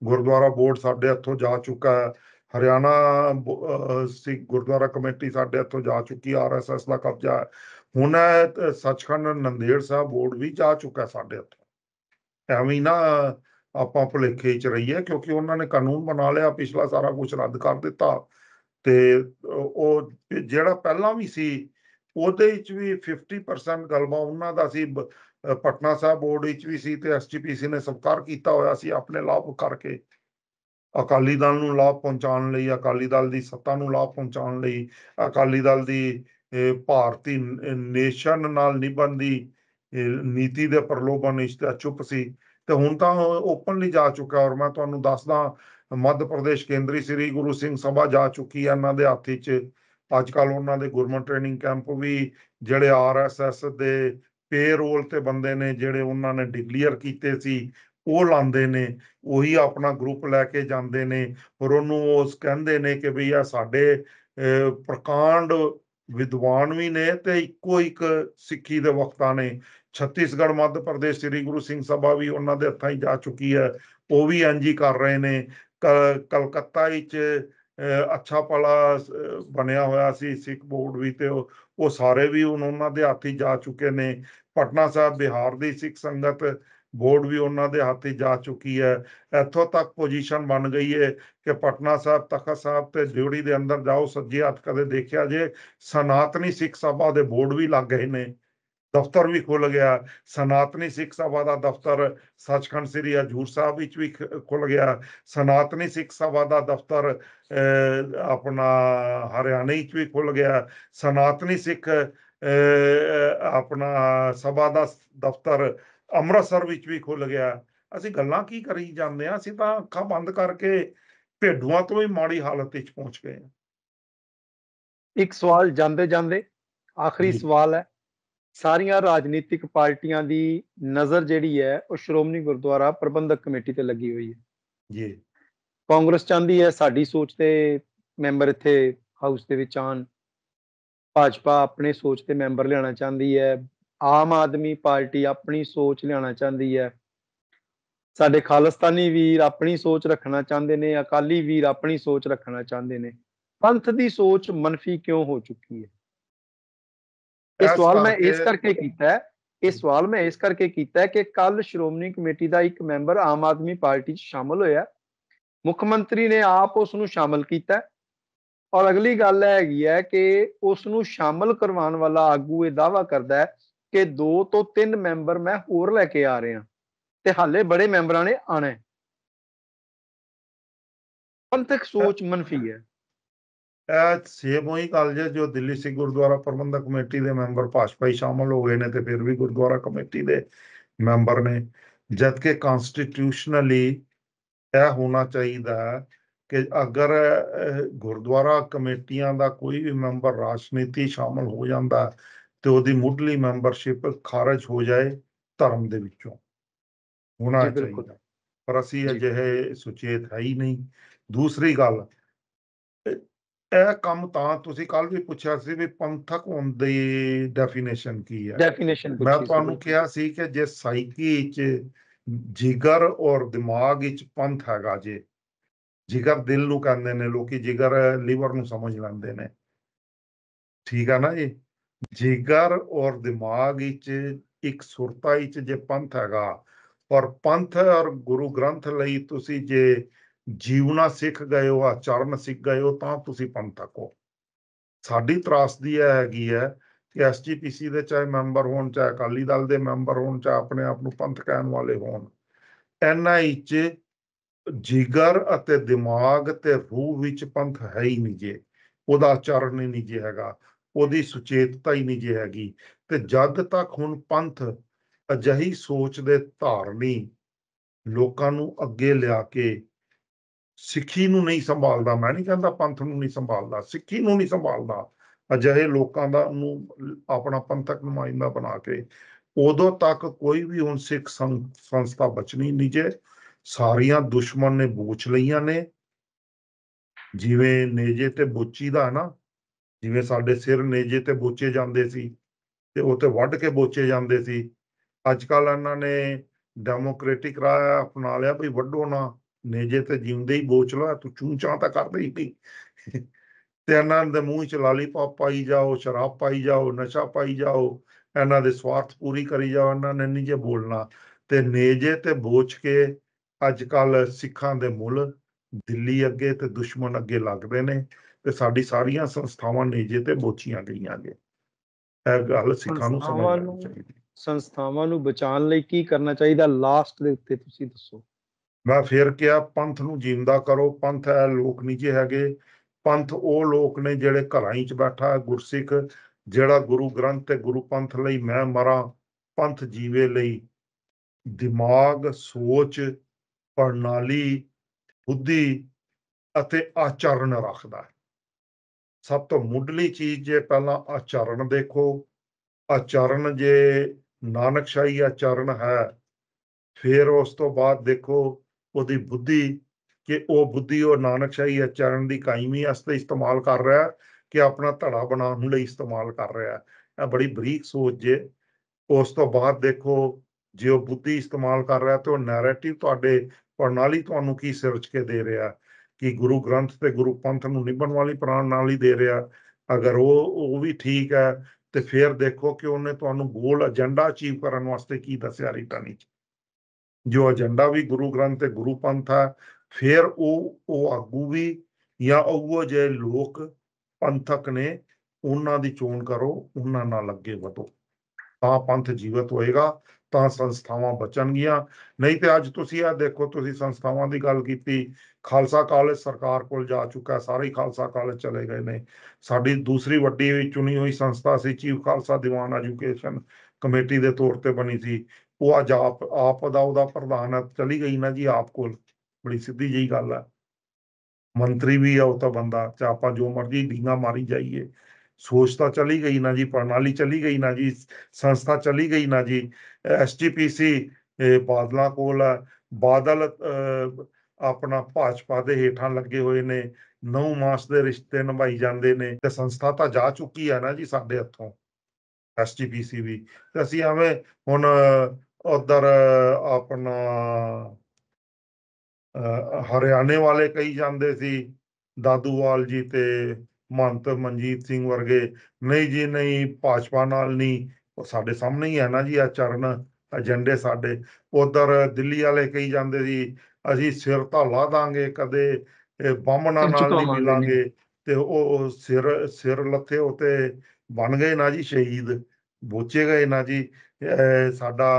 ਗੁਰਦੁਆਰਾ ਬੋਰਡ ਸਾਡੇ ਇੱਥੋਂ ਜਾ ਚੁੱਕਾ ਹੈ। ਹਰਿਆਣਾ ਸਿੱਖ ਗੁਰਦੁਆਰਾ ਕਮੇਟੀ ਸਾਡੇ ਇੱਥੋਂ ਜਾ ਚੁੱਕੀ ਆਰਐਸਐਸ ਦਾ ਕਬਜ਼ਾ ਹੁਣ ਸੱਚਖੰਡ ਨੰਦੇੜ ਸਾਹਿਬ ਬੋਰਡ ਵੀ ਜਾ ਚੁੱਕਾ ਸਾਡੇ ਇੱਥੋਂ। ਐਵੇਂ ਨਾ ਆਪਾਂ ਭੁਲੇਖੇ ਚ ਰਹੀਏ, ਕਿਉਂਕਿ ਉਹਨਾਂ ਨੇ ਕਾਨੂੰਨ ਬਣਾ ਲਿਆ, ਪਿਛਲਾ ਸਾਰਾ ਕੁਝ ਰੱਦ ਕਰ ਦਿੱਤਾ। ਤੇ ਉਹ ਜਿਹੜਾ ਪਹਿਲਾਂ ਵੀ ਸੀ, ਉਹਦੇ ਵਿੱਚ ਵੀ 50% ਗਲਬਾ ਉਹਨਾਂ ਦਾ ਸੀ ਪਟਨਾ ਸਾਹਿਬ ਬੋਰਡ ਵਿੱਚ ਵੀ ਸੀ ਤੇ ਐਸਜੀਪੀਸੀ ਨੇ ਸਵੀਕਾਰ ਕੀਤਾ ਹੋਇਆ ਸੀ ਆਪਣੇ ਲਾਭ ਕਰਕੇ। ਅਕਾਲੀ ਦਲ ਨੂੰ ਲਾਭ ਪਹੁੰਚਾਉਣ ਲਈ, ਅਕਾਲੀ ਦਲ ਦੀ ਸੱਤਾ ਨੂੰ ਲਾਭ ਪਹੁੰਚਾਉਣ ਲਈ, ਅਕਾਲੀ ਦਲ ਦੀ ਭਾਰਤੀ ਨੇਸ਼ਨ ਨਾਲ ਨਿਭਣ ਦੀ ਨੀਤੀ ਦੇ ਪ੍ਰਲੋਭਨ ਵਿੱਚ ਤਾਂ ਚੁੱਪ ਸੀ। ਤੇ ਹੁਣ ਤਾਂ ਓਪਨਲੀ ਜਾ ਚੁੱਕਾ ਔਰ ਮੈਂ ਤੁਹਾਨੂੰ ਦੱਸਦਾ ਮੱਧ ਪ੍ਰਦੇਸ਼ ਕੇਂਦਰੀ ਸ੍ਰੀ ਗੁਰੂ ਸਿੰਘ ਸਭਾ ਜਾ ਚੁੱਕੀ ਹੈ ਇਹਨਾਂ ਦੇ ਹੱਥ ਚ। ਅੱਜ ਕੱਲ ਉਹਨਾਂ ਦੇ ਗੁਰਮਤ ਟ੍ਰੇਨਿੰਗ ਕੈਂਪ ਵੀ ਜਿਹੜੇ ਆਰਐਸਐਸ ਦੇ ਪੇਰੋਲ ਤੇ ਬੰਦੇ ਨੇ, ਜਿਹੜੇ ਉਹਨਾਂ ਨੇ ਡਿਕਲੇਅਰ ਕੀਤੇ ਸੀ, ਉਹ ਲਾਉਂਦੇ ਨੇ। ਉਹੀ ਆਪਣਾ ਗਰੁੱਪ ਲੈ ਕੇ ਜਾਂਦੇ ਨੇ। ਔਰ ਉਹਨੂੰ ਉਸ ਕਹਿੰਦੇ ਨੇ ਕਿ ਵੀ ਆ ਸਾਡੇ ਪ੍ਰਕਾਂਡ ਵਿਦਵਾਨ ਵੀ ਨੇ ਤੇ ਇੱਕੋ ਇੱਕ ਸਿੱਖੀ ਦੇ ਵਕਤਾ ਨੇ। ਛੱਤੀਸਗੜ੍ਹ ਮੱਧ ਪ੍ਰਦੇਸ਼ ਸ੍ਰੀ ਗੁਰੂ ਸਿੰਘ ਸਭਾ ਵੀ ਉਹਨਾਂ ਦੇ ਹੱਥਾਂ ਹੀ ਜਾ ਚੁੱਕੀ ਹੈ। ਉਹ ਵੀ ਇੰਝ ਹੀ ਕਰ ਰਹੇ ਨੇ। ਕਲਕੱਤਾ ਵਿੱਚ ਅੱਛਾ ਪਲਾ ਬਣਿਆ ਹੋਇਆ ਸੀ, ਸਿੱਖ ਬੋਰਡ ਵੀ ਤੇ ਉਹ ਸਾਰੇ ਵੀ ਹੁਣ ਉਹਨਾਂ ਦੇ ਹੱਥੀ ਜਾ ਚੁੱਕੇ ਨੇ। ਪਟਨਾ ਸਾਹਿਬ ਬਿਹਾਰ ਦੀ ਸਿੱਖ ਸੰਗਤ ਬੋਰਡ ਵੀ ਉਹਨਾਂ ਦੇ ਹੱਥੀ ਜਾ ਚੁੱਕੀ ਹੈ। ਇੱਥੋਂ ਤੱਕ ਪੋਜੀਸ਼ਨ ਬਣ ਗਈ ਹੈ ਕਿ ਪਟਨਾ ਸਾਹਿਬ, ਤਖਤ ਸਾਹਿਬ ਤੇ ਡਿਊਟੀ ਦੇ ਅੰਦਰ ਜਾਓ, ਸੱਜੇ ਹੱਥ ਕਦੇ ਦੇਖਿਆ ਜੇ, ਸਨਾਤਨੀ ਸਿੱਖ ਸਭਾ ਦੇ ਬੋਰਡ ਵੀ ਲੱਗ ਗਏ ਨੇ। ਦਫ਼ਤਰ ਵੀ ਖੁੱਲ ਗਿਆ ਸਨਾਤਨੀ ਸਿੱਖ ਸਭਾ ਦਾ ਦਫ਼ਤਰ ਸੱਚਖੰਡ ਸ੍ਰੀ ਹਜੂਰ ਸਾਹਿਬ ਵਿੱਚ ਵੀ ਖੁੱਲ ਗਿਆ ਸਨਾਤਨੀ ਸਿੱਖ ਸਭਾ ਦਾ ਦਫ਼ਤਰ ਆਪਣਾ ਹਰਿਆਣੇ ਵਿੱਚ ਵੀ ਖੁੱਲ ਗਿਆ ਸਨਾਤਨੀ ਸਿੱਖ ਆਪਣਾ ਸਭਾ ਦਾ ਦਫ਼ਤਰ ਅੰਮ੍ਰਿਤਸਰ ਵਿੱਚ ਵੀ ਖੁੱਲ ਗਿਆ ਅਸੀਂ ਗੱਲਾਂ ਕੀ ਕਰੀ ਜਾਂਦੇ ਆ ਅਸੀਂ ਤਾਂ ਅੱਖਾਂ ਬੰਦ ਕਰਕੇ ਭੇਡੂਆਂ ਤੋਂ ਵੀ ਮਾੜੀ ਹਾਲਤ ਵਿੱਚ ਪਹੁੰਚ ਗਏ ਹਾਂ। ਇੱਕ ਸਵਾਲ ਜਾਂਦੇ ਜਾਂਦੇ ਆਖਰੀ। ਸਵਾਲ ਹੈ ਸਾਰੀਆਂ ਰਾਜਨੀਤਿਕ ਪਾਰਟੀਆਂ ਦੀ ਨਜ਼ਰ ਜਿਹੜੀ ਹੈ ਉਹ ਸ਼੍ਰੋਮਣੀ ਗੁਰਦੁਆਰਾ ਪ੍ਰਬੰਧਕ ਕਮੇਟੀ ਤੇ ਲੱਗੀ ਹੋਈ ਹੈ। ਜੀ। ਕਾਂਗਰਸ ਚਾਹੁੰਦੀ ਹੈ ਸਾਡੀ ਸੋਚ ਤੇ ਮੈਂਬਰ ਇੱਥੇ ਹਾਊਸ ਦੇ ਵਿੱਚ ਆਣ ਭਾਜਪਾ ਆਪਣੇ ਸੋਚ ਤੇ ਮੈਂਬਰ ਲਿਆਉਣਾ ਚਾਹੁੰਦੀ ਹੈ। ਆਮ ਆਦਮੀ ਪਾਰਟੀ ਆਪਣੀ ਸੋਚ ਲਿਆਉਣਾ ਚਾਹੁੰਦੀ ਹੈ। ਸਾਡੇ ਖਾਲਿਸਤਾਨੀ ਵੀਰ ਆਪਣੀ ਸੋਚ ਰੱਖਣਾ ਚਾਹੁੰਦੇ ਨੇ ਅਕਾਲੀ ਵੀਰ ਆਪਣੀ ਸੋਚ ਰੱਖਣਾ ਚਾਹੁੰਦੇ ਨੇ। ਪੰਥ ਦੀ ਸੋਚ ਮਨਫੀ ਕਿਉਂ ਹੋ ਚੁੱਕੀ ਹੈ? ਇਹ ਸਵਾਲ ਮੈਂ ਇਸ ਕਰਕੇ- ਕੀਤਾ ਹੈ ਇਹ ਸਵਾਲ ਮੈਂ ਇਸ ਕਰਕੇ ਕੀਤਾ ਹੈ ਕਿ ਕੱਲ ਸ਼੍ਰੋਮਣੀ ਕਮੇਟੀ ਦਾ ਇੱਕ ਮੈਂਬਰ ਆਮ ਆਦਮੀ ਪਾਰਟੀ 'ਚ ਸ਼ਾਮਲ ਹੋਇਆ ਮੁੱਖ ਮੰਤਰੀ ਨੇ ਆਪ ਉਸ ਨੂੰ ਸ਼ਾਮਲ ਕੀਤਾ। ਔਰ ਅਗਲੀ ਗੱਲ ਇਹ ਹੈਗੀ ਹੈ ਕਿ ਉਸ ਨੂੰ ਸ਼ਾਮਲ ਕਰਵਾਉਣ ਵਾਲਾ ਆਗੂ ਇਹ ਦਾਵਾ ਕਰਦਾ ਹੈ ਕਿ ਦੋ ਤੋਂ ਤਿੰਨ ਮੈਂਬਰ ਮੈਂ ਹੋਰ ਲੈ ਕੇ ਆ ਰਿਹਾ ਤੇ ਹਾਲੇ ਬੜੇ ਮੈਂਬਰਾਂ ਨੇ ਆਣਾ ਪੰਥਕ ਸੋਚ ਮਨਫੀ ਹੈ ਇਹ ਸੇਮ ਉਹੀ ਗੱਲ ਜੇ ਜੋ ਦਿੱਲੀ ਸਿੱਖ ਗੁਰਦੁਆਰਾ ਪ੍ਰਬੰਧਕ ਕਮੇਟੀ ਦੇ ਮੈਂਬਰ ਭਾਜਪਾ ਹੀ ਸ਼ਾਮਲ ਹੋ ਗਏ ਨੇ ਤੇ ਫਿਰ ਵੀ ਗੁਰਦੁਆਰਾ ਕਮੇਟੀ ਦੇ ਮੈਂਬਰ ਨੇ ਜਦ ਕਿ ਕਨਸਟੀਟਿਊਸ਼ਨਲੀ ਇਹ ਹੋਣਾ ਚਾਹੀਦਾ ਕਿ ਅਗਰ ਗੁਰਦੁਆਰਾ ਕਮੇਟੀਆਂ ਦਾ ਕੋਈ ਵੀ ਮੈਂਬਰ ਰਾਜਨੀਤੀ ਸ਼ਾਮਲ ਹੋ ਜਾਂਦਾ ਤੇ ਉਹਦੀ ਮੁੱਢਲੀ ਮੈਂਬਰਸ਼ਿਪ ਖਾਰਜ ਹੋ ਜਾਏ ਧਰਮ ਦੇ ਵਿੱਚੋਂ ਹੋਣਾ। ਚਾਹੀਦਾ ਪਰ ਅਸੀਂ। ਅਜਿਹੇ ਸੁਚੇਤ ਹੈ ਹੀ ਨਹੀਂ ਦੂਸਰੀ ਗੱਲ ਇਹ ਕੰਮ ਤਾਂ ਤੁਸੀਂ ਕੱਲ ਵੀ ਪੁੱਛਿਆ ਸੀ ਵੀ ਪੰਥਕ ਹੋਣ ਦੀ ਡੈਫੀਨੇਸ਼ਨ ਕੀ ਹੈ। ਡੈਫੀਨੇਸ਼ਨ ਮੈਂ ਤੁਹਾਨੂੰ ਕਿਹਾ ਸੀ ਕਿ ਜੇ ਸਾਈਕੀ ਚ ਜਿਗਰ ਔਰ ਦਿਮਾਗ ਵਿੱਚ ਪੰਥ ਹੈਗਾ ਜੇ ਜਿਗਰ ਦਿਲ ਨੂੰ ਕਹਿੰਦੇ ਨੇ ਲੋਕੀ ਜਿਗਰ ਲੀਵਰ ਨੂੰ ਸਮਝ ਲੈਂਦੇ ਨੇ। ਠੀਕ ਆ ਨਾ ਜੀ? ਜਿਗਰ ਔਰ ਦਿਮਾਗ ਵਿੱਚ ਇੱਕ ਸੁਰਤਾ ਵਿੱਚ ਜੇ ਪੰਥ ਹੈਗਾ ਔਰ ਪੰਥ ਔਰ ਗੁਰੂ ਗ੍ਰੰਥ ਲਈ ਤੁਸੀਂ ਜੇ ਜੀਵਨਾ ਸਿੱਖ ਗਏ ਹੋ ਆਚਰਨ ਸਿੱਖ ਗਏ ਹੋ, ਤਾਂ ਤੁਸੀਂ ਪੰਥਕ ਹੋ। ਸਾਡੀ ਤਰਾਸਦੀ ਇਹ ਹੈਗੀ ਹੈ ਕਿ ਐਸਜੀਪੀਸੀ ਦੇ ਚਾਹੇ ਮੈਂਬਰ ਹੋਣ, ਚਾਹੇ ਅਕਾਲੀ ਦਲ ਦੇ ਮੈਂਬਰ ਹੋਣ, ਚਾਹੇ ਆਪਣੇ ਆਪ ਨੂੰ ਪੰਥ ਕਹਿਣ ਵਾਲੇ ਹੋਣ ਇਹਨਾਂ ਵਿੱਚ ਜਿਗਰ ਅਤੇ ਦਿਮਾਗ ਤੇ ਰੂਹ ਵਿੱਚ ਪੰਥ ਹੈ ਹੀ ਨਹੀਂ ਜੇ। ਉਹਦਾ ਆਚਰਣ ਹੀ ਨਹੀਂ ਜੇ ਹੈਗਾ, ਉਹਦੀ ਸੁਚੇਤਤਾ ਹੀ ਨਹੀਂ ਜੇ ਹੈਗੀ। ਤੇ ਜਦ ਤੱਕ ਹੁਣ ਪੰਥ ਅਜਹੀ ਸੋਚ ਦੇ ਧਾਰਨੀ ਲੋਕਾਂ ਨੂੰ ਅੱਗੇ ਲਿਆ ਕੇ ਸਿੱਖੀ ਨੂੰ ਨਹੀਂ ਸੰਭਾਲਦਾ, ਮੈਂ ਨਹੀਂ ਕਹਿੰਦਾ ਪੰਥ ਨੂੰ ਨਹੀਂ ਸੰਭਾਲਦਾ, ਸਿੱਖੀ ਨੂੰ ਨਹੀਂ ਸੰਭਾਲਦਾ। ਅਜਿਹੇ ਲੋਕਾਂ ਦਾ ਨੂੰ ਆਪਣਾ ਪੰਥਕ ਨੁਮਾਇੰਦਾ ਬਣਾ ਕੇ ਉਦੋਂ ਤੱਕ ਕੋਈ ਵੀ ਹੁਣ ਸਿੱਖ ਸੰਸਥਾ ਬਚਣੀ ਨਹੀਂ ਜੇ। ਸਾਰੀਆਂ ਦੁਸ਼ਮਣ ਨੇ ਬੂਚ ਲਈਆਂ ਨੇ। ਜਿਵੇਂ ਨੇਜੇ ਤੇ ਬੋਚੀ ਦਾ ਹੈ ਨਾ, ਜਿਵੇਂ ਸਾਡੇ ਸਿਰ ਨੇਜੇ ਤੇ ਬੋਚੇ ਜਾਂਦੇ ਸੀ ਤੇ ਉਹ ਤੇ ਵੱਢ ਕੇ ਬੋਚੇ ਜਾਂਦੇ ਸੀ। ਅੱਜ ਕੱਲ ਇਹਨਾਂ ਨੇ ਡੈਮੋਕ੍ਰੈਟਿਕ ਰਾਹ ਅਪਣਾ ਲਿਆ ਵੀ ਵੱਢੋ ਨਾ। ਨੇਜੇ ਤੇ ਜਿਉਂਦੇ ਹੀ ਬੋਚ ਲਓ ਤੂੰ ਚੂੰ ਚਾਂ ਤਾਂ ਕਰਦੇ ਹੀ ਨਹੀਂ। ਤੇ ਇਹਨਾਂ ਦੇ ਮੂੰਹ ਚ ਲਾਲੀਪਾਪ ਪਾਈ ਜਾਓ ਸ਼ਰਾਬ ਪਾਈ ਜਾਓ ਨਸ਼ਾ ਪਾਈ ਜਾਓ ਇਹਨਾਂ ਦੇ ਸਵਾਰਥ ਪੂਰੀ ਕਰੀ ਜਾਓ ਇਹਨਾਂ ਨੇ ਨਹੀਂ ਜੇ ਬੋਲਣਾ। ਤੇ ਨੇਜੇ ਤੇ ਬੋਚ ਕੇ ਅੱਜ ਕੱਲ ਸਿੱਖਾਂ ਦੇ ਮੁੱਲ ਦਿੱਲੀ ਅੱਗੇ ਤੇ ਦੁਸ਼ਮਣ ਅੱਗੇ ਲੱਗਦੇ ਨੇ ਤੇ ਸਾਡੀ ਸਾਰੀਆਂ ਸੰਸਥਾਵਾਂ ਨੇਜੇ ਤੇ ਬੋਚੀਆਂ ਗਈਆਂ ਨੇ। ਇਹ ਗੱਲ ਸਿੱਖਾਂ ਨੂੰ ਸਮਝ ਸੰਸਥਾਵਾਂ ਲੈਣੀ ਨੂੰ- ਚਾਹੀਦੀ। ਸੰਸਥਾਵਾਂ ਨੂੰ ਬਚਾਉਣ ਲਈ ਕੀ ਕਰਨਾ ਚਾਹੀਦਾ ਲਾਸਟ ਦੇ ਉੱਤੇ ਤੁਸੀਂ ਦੱਸੋ। ਮੈਂ ਫਿਰ ਕਿਹਾ, ਪੰਥ ਨੂੰ ਜਿੰਦਾ ਕਰੋ। ਪੰਥ ਹੈ ਲੋਕ ਨੀਚੇ ਹੈਗੇ। ਪੰਥ ਉਹ ਲੋਕ ਨੇ ਜਿਹੜੇ ਘਰਾਂ 'ਚ ਬੈਠਾ ਹੈ, ਗੁਰਸਿੱਖ, ਜਿਹੜਾ ਗੁਰੂ ਗ੍ਰੰਥ ਤੇ ਗੁਰੂ ਪੰਥ ਲਈ ਮੈਂ ਮਰਾਂ, ਪੰਥ ਜੀਵੇ ਲਈ। ਦਿਮਾਗ, ਸੋਚ, ਪ੍ਰਣਾਲੀ, ਬੁੱਧੀ ਅਤੇ ਆਚਰਣ ਰੱਖਦਾ ਹੈ। ਸਭ ਤੋਂ ਮੁੱਢਲੀ ਚੀਜ਼ ਜੇ ਪਹਿਲਾਂ ਆਚਰਣ ਦੇਖੋ। ਆਚਰਣ ਜੇ ਨਾਨਕਸ਼ਾਹੀ ਆਚਰਣ ਹੈ, ਫਿਰ ਉਸ ਤੋਂ ਬਾਅਦ ਦੇਖੋ ਉਹਦੀ ਬੁੱਧੀ ਕਿ ਉਹ ਬੁੱਧੀ, ਉਹ ਨਾਨਕਸ਼ਾਹੀ ਆਚਰਣ ਦੀ ਕਾਇਮੀ ਵਾਸਤੇ ਇਸਤੇਮਾਲ ਕਰ ਰਿਹਾ ਕਿ ਆਪਣਾ ਧੜਾ ਬਣਾਉਣ ਲਈ ਇਸਤੇਮਾਲ ਕਰ ਰਿਹਾ ਇਹ ਬੜੀ ਬਰੀਕ ਸੋਚ ਜੇ। ਉਸ ਤੋਂ ਬਾਅਦ ਦੇਖੋ, ਜੇ ਉਹ ਬੁੱਧੀ ਇਸਤੇਮਾਲ ਕਰ ਰਿਹਾ ਤੇ ਉਹ ਨੈਰੇਟਿਵ ਤੁਹਾਡੇ ਪ੍ਰਣਾਲੀ ਤੁਹਾਨੂੰ ਕੀ ਸਿਰਜ ਕੇ ਦੇ ਰਿਹਾ ਕਿ ਗੁਰੂ ਗ੍ਰੰਥ ਤੇ ਗੁਰੂ ਪੰਥ ਨੂੰ ਨਿਭਣ ਵਾਲੀ ਪ੍ਰਣਾਲੀ ਦੇ ਰਿਹਾ ਅਗਰ ਉਹ ਉਹ ਵੀ ਠੀਕ ਹੈ, ਤੇ ਫਿਰ ਦੇਖੋ ਕਿ ਉਹਨੇ ਤੁਹਾਨੂੰ ਗੋਲ ਏਜੰਡਾ ਅਚੀਵ ਕਰਨ ਵਾਸਤੇ ਕੀ ਦੱਸਿਆ ਰਿਟਰਨ 'ਚ ਜੋ ਏਜੰਡਾ ਵੀ ਗੁਰੂ ਗ੍ਰੰਥ ਤੇ ਗੁਰੂ ਪੰਥ ਹੈ ਫਿਰ ਉਹ ਉਹ ਆਗੂ ਵੀ ਜਾਂ ਉਹ ਜੇ ਲੋਕ ਪੰਥਕ ਨੇ, ਉਹਨਾਂ ਦੀ ਚੋਣ ਕਰੋ, ਉਹਨਾਂ ਨਾਲ ਅੱਗੇ ਵਧੋ। ਤਾਂ ਪੰਥ ਜੀਵਤ ਹੋਏਗਾ, ਤਾਂ ਸੰਸਥਾਵਾਂ ਬਚਣਗੀਆਂ। ਨਹੀਂ ਤੇ ਅੱਜ ਤੁਸੀਂ ਇਹ ਦੇਖੋ, ਤੁਸੀਂ ਸੰਸਥਾਵਾਂ ਦੀ ਗੱਲ ਕੀਤੀ, ਖਾਲਸਾ ਕਾਲਜ ਸਰਕਾਰ ਕੋਲ ਜਾ ਚੁੱਕਾ, ਸਾਰੇ ਖਾਲਸਾ ਕਾਲਜ ਚਲੇ ਗਏ ਨੇ। ਸਾਡੀ ਦੂਸਰੀ ਵੱਡੀ ਚੁਣੀ ਹੋਈ ਸੰਸਥਾ ਸੀ, chief Khalsa Diwan education committee ਦੇ ਤੌਰ ਤੇ ਬਣੀ ਸੀ। ਉਹ ਅੱਜ ਆਪ ਆਪ ਦਾ ਉਹਦਾ ਪ੍ਰਧਾਨ ਹੈ, ਚਲੀ ਗਈ ਨਾ ਜੀ ਆਪ ਕੋਲ ਬੜੀ ਸਿੱਧੀ ਜਿਹੀ ਗੱਲ ਹੈ ਮੰਤਰੀ ਵੀ ਆ ਉਹ ਤਾਂ ਬੰਦਾ ਚਾਹੇ ਆਪਾਂ ਜੋ ਮਰਜ਼ੀ ਡੀਂਗਾ ਮਾਰੀ ਜਾਈਏ। ਸੋਚ ਤਾਂ ਚਲੀ ਗਈ ਨਾ ਜੀ ਪ੍ਰਣਾਲੀ ਚਲੀ ਗਈ ਨਾ ਜੀ ਸੰਸਥਾ ਚਲੀ ਗਈ ਨਾ ਜੀ। ਐਸਜੀਪੀਸੀ ਬਾਦਲਾਂ ਕੋਲ ਹੈ ਬਾਦਲ ਅਹ, ਆਪਣਾ ਭਾਜਪਾ ਦੇ ਹੇਠਾਂ ਲੱਗੇ ਹੋਏ ਨੇ। ਨੌ ਮਾਸ ਦੇ ਰਿਸ਼ਤੇ ਨਿਭਾਈ ਜਾਂਦੇ ਨੇ। ਤੇ ਸੰਸਥਾ ਤਾਂ ਜਾ ਚੁੱਕੀ ਹੈ ਨਾ ਜੀ ਸਾਡੇ ਹੱਥੋਂ ਐਸਜੀਪੀਸੀ ਵੀ। ਅਸੀਂ ਐਵੇਂ ਹੁਣ ਉਧਰ ਆਪਣਾ ਹਰਿਆਣੇ ਵਾਲੇ ਕਹੀ ਜਾਂਦੇ ਸੀ ਦਾਦੂਵਾਲ ਜੀ ਤੇ ਮਹੰਤ ਮਨਜੀਤ ਸਿੰਘ ਵਰਗੇ ਨਹੀਂ ਜੀ ਨਹੀਂ ਭਾਜਪਾ ਨਾਲ ਨਹੀਂ ਉਹ ਸਾਡੇ ਸਾਹਮਣੇ ਹੀ ਹੈ ਨਾ ਜੀ ਆ ਚਰਨ ਏਜੰਡੇ ਸਾਡੇ। ਉਧਰ ਦਿੱਲੀ ਵਾਲੇ ਕਹੀ ਜਾਂਦੇ ਸੀ ਅਸੀਂ ਸਿਰ ਤਾਂ ਲਾ ਦਾਂਗੇ ਕਦੇ ਬਾਹਮਣਾਂ ਨਾਲ ਨਹੀਂ ਮਿਲਾਂਗੇ। ਤੇ ਉਹ ਸਿਰ ਸਿਰ ਲੱਥੇ ਉਤੇ ਬਣ ਗਏ ਨਾ ਜੀ ਸ਼ਹੀਦ ਬੋਚੇ ਗਏ ਨਾ ਜੀ। ਸਾਡਾ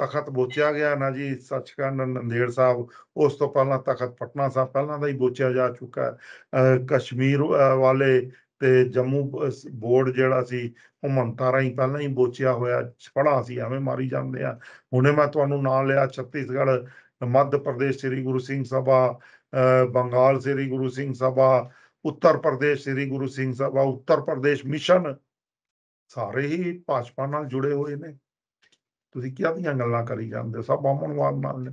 ਤਖਤ ਬੋਚਿਆ ਗਿਆ ਨਾ ਜੀ, ਸੱਚਖੰਡ ਨੰਦੇੜ ਸਾਹਿਬ, ਉਸ ਤੋਂ ਪਹਿਲਾਂ ਤਖਤ ਪਟਨਾ ਸਾਹਿਬ, ਪਹਿਲਾਂ ਦਾ ਹੀ ਬੋਚਿਆ ਜਾ ਚੁੱਕਾ ਹੈ। ਕਸ਼ਮੀਰ ਵਾਲੇ ਤੇ ਜੰਮੂ ਬੋਰਡ ਜਿਹੜਾ ਸੀ ਉਹ ਮੰਤਾਂ ਰਾਹੀਂ ਪਹਿਲਾਂ ਹੀ ਬੋਚਿਆ ਹੋਇਆ ਛੜਾ ਸੀ, ਐਵੇਂ ਮਾਰੀ ਜਾਂਦੇ ਆ। ਹੁਣੇ ਮੈਂ ਤੁਹਾਨੂੰ ਨਾਂ ਲਿਆ, ਛੱਤੀਸਗੜ੍ਹ, ਮੱਧ ਪ੍ਰਦੇਸ਼ ਸ੍ਰੀ ਗੁਰੂ ਸਿੰਘ ਸਭਾ, ਅਹ ਬੰਗਾਲ ਸ੍ਰੀ ਗੁਰੂ ਸਿੰਘ ਸਭਾ, ਉੱਤਰ ਪ੍ਰਦੇਸ਼ ਸ੍ਰੀ ਗੁਰੂ ਸਿੰਘ ਸਭਾ, ਉੱਤਰ ਪ੍ਰਦੇਸ਼ ਮਿਸ਼ਨ, ਸਾਰੇ ਹੀ ਭਾਜਪਾ ਨਾਲ ਜੁੜੇ ਹੋਏ ਨੇ। ਤੁਸੀਂ ਕਿਹਦੀਆਂ ਦੀਆਂ ਗੱਲਾਂ ਕਰੀ ਜਾਂਦੇ ਹੋ, ਸਭ ਬਾਹਮਣਵਾਦ ਨਾਲ ਨੇ।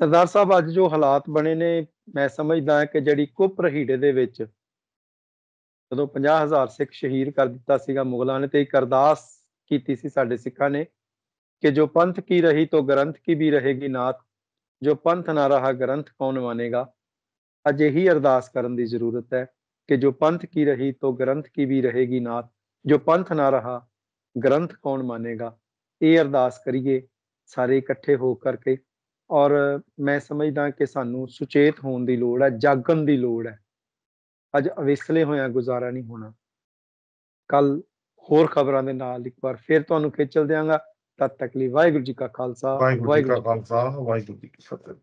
ਸਰਦਾਰ ਸਾਹਿਬ, ਅੱਜ ਜੋ ਹਾਲਾਤ ਬਣੇ ਨੇ, ਮੈਂ ਸਮਝਦਾ ਕਿ ਜਿਹੜੀ ਕੁੱਪ ਰਹੀੜੇ ਦੇ ਵਿੱਚ ਜਦੋਂ 50000 ਸਿੱਖ ਸ਼ਹੀਦ ਕਰ ਦਿੱਤਾ ਸੀਗਾ, ਮੁਗਲਾਂ ਨੇ ਤੇ ਇੱਕ ਅਰਦਾਸ ਕੀਤੀ ਸੀ ਸਾਡੇ ਸਿੱਖਾਂ ਨੇ ਕਿ ਜੋ ਪੰਥ ਕੀ ਰਹੀ ਤੋ ਗ੍ਰੰਥ ਕੀ ਵੀ ਰਹੇਗੀ ਨਾਤ ਜੋ ਪੰਥ ਨਾ ਰਹਾ ਗ੍ਰੰਥ ਕੌਣ ਮਾਨੇਗਾ? ਅੱਜ ਇਹੀ ਅਰਦਾਸ ਕਰਨ ਦੀ ਜ਼ਰੂਰਤ ਹੈ ਕਿ ਜੋ ਪੰਥ ਕੀ ਰਹੀ ਤੋ ਗ੍ਰੰਥ ਕੀ ਵੀ ਰਹੇਗੀ ਨਾਤ ਜੋ ਪੰਥ ਨਾ ਰਹਾ ਗ੍ਰੰਥ ਕੌਣ ਮਾਨੇਗਾ? ਇਹ ਅਰਦਾਸ ਕਰੀਏ ਸਾਰੇ ਇਕੱਠੇ ਹੋ ਕਰਕੇ। ਔਰ ਮੈਂ ਸਮਝਦਾ ਕਿ ਸਾਨੂੰ ਸੁਚੇਤ ਹੋਣ ਦੀ ਲੋੜ ਹੈ ਜਾਗਣ ਦੀ ਲੋੜ ਹੈ। ਅੱਜ ਅਵੇਸਲੇ ਹੋਇਆਂ ਗੁਜ਼ਾਰਾ ਨਹੀਂ ਹੋਣਾ। ਕੱਲ ਹੋਰ ਖਬਰਾਂ ਦੇ ਨਾਲ ਇੱਕ ਵਾਰ ਫਿਰ ਤੁਹਾਨੂੰ ਖੇਚਲ ਦਿਆਂਗਾ। ਤਦ ਤੱਕ ਲਈ ਵਾਹਿਗੁਰੂ ਜੀ ਕਾ। ਖਾਲਸਾ ਵਾਹਿਗੁਰੂ ਜੀ ਕੀ ਫਤਿਹ।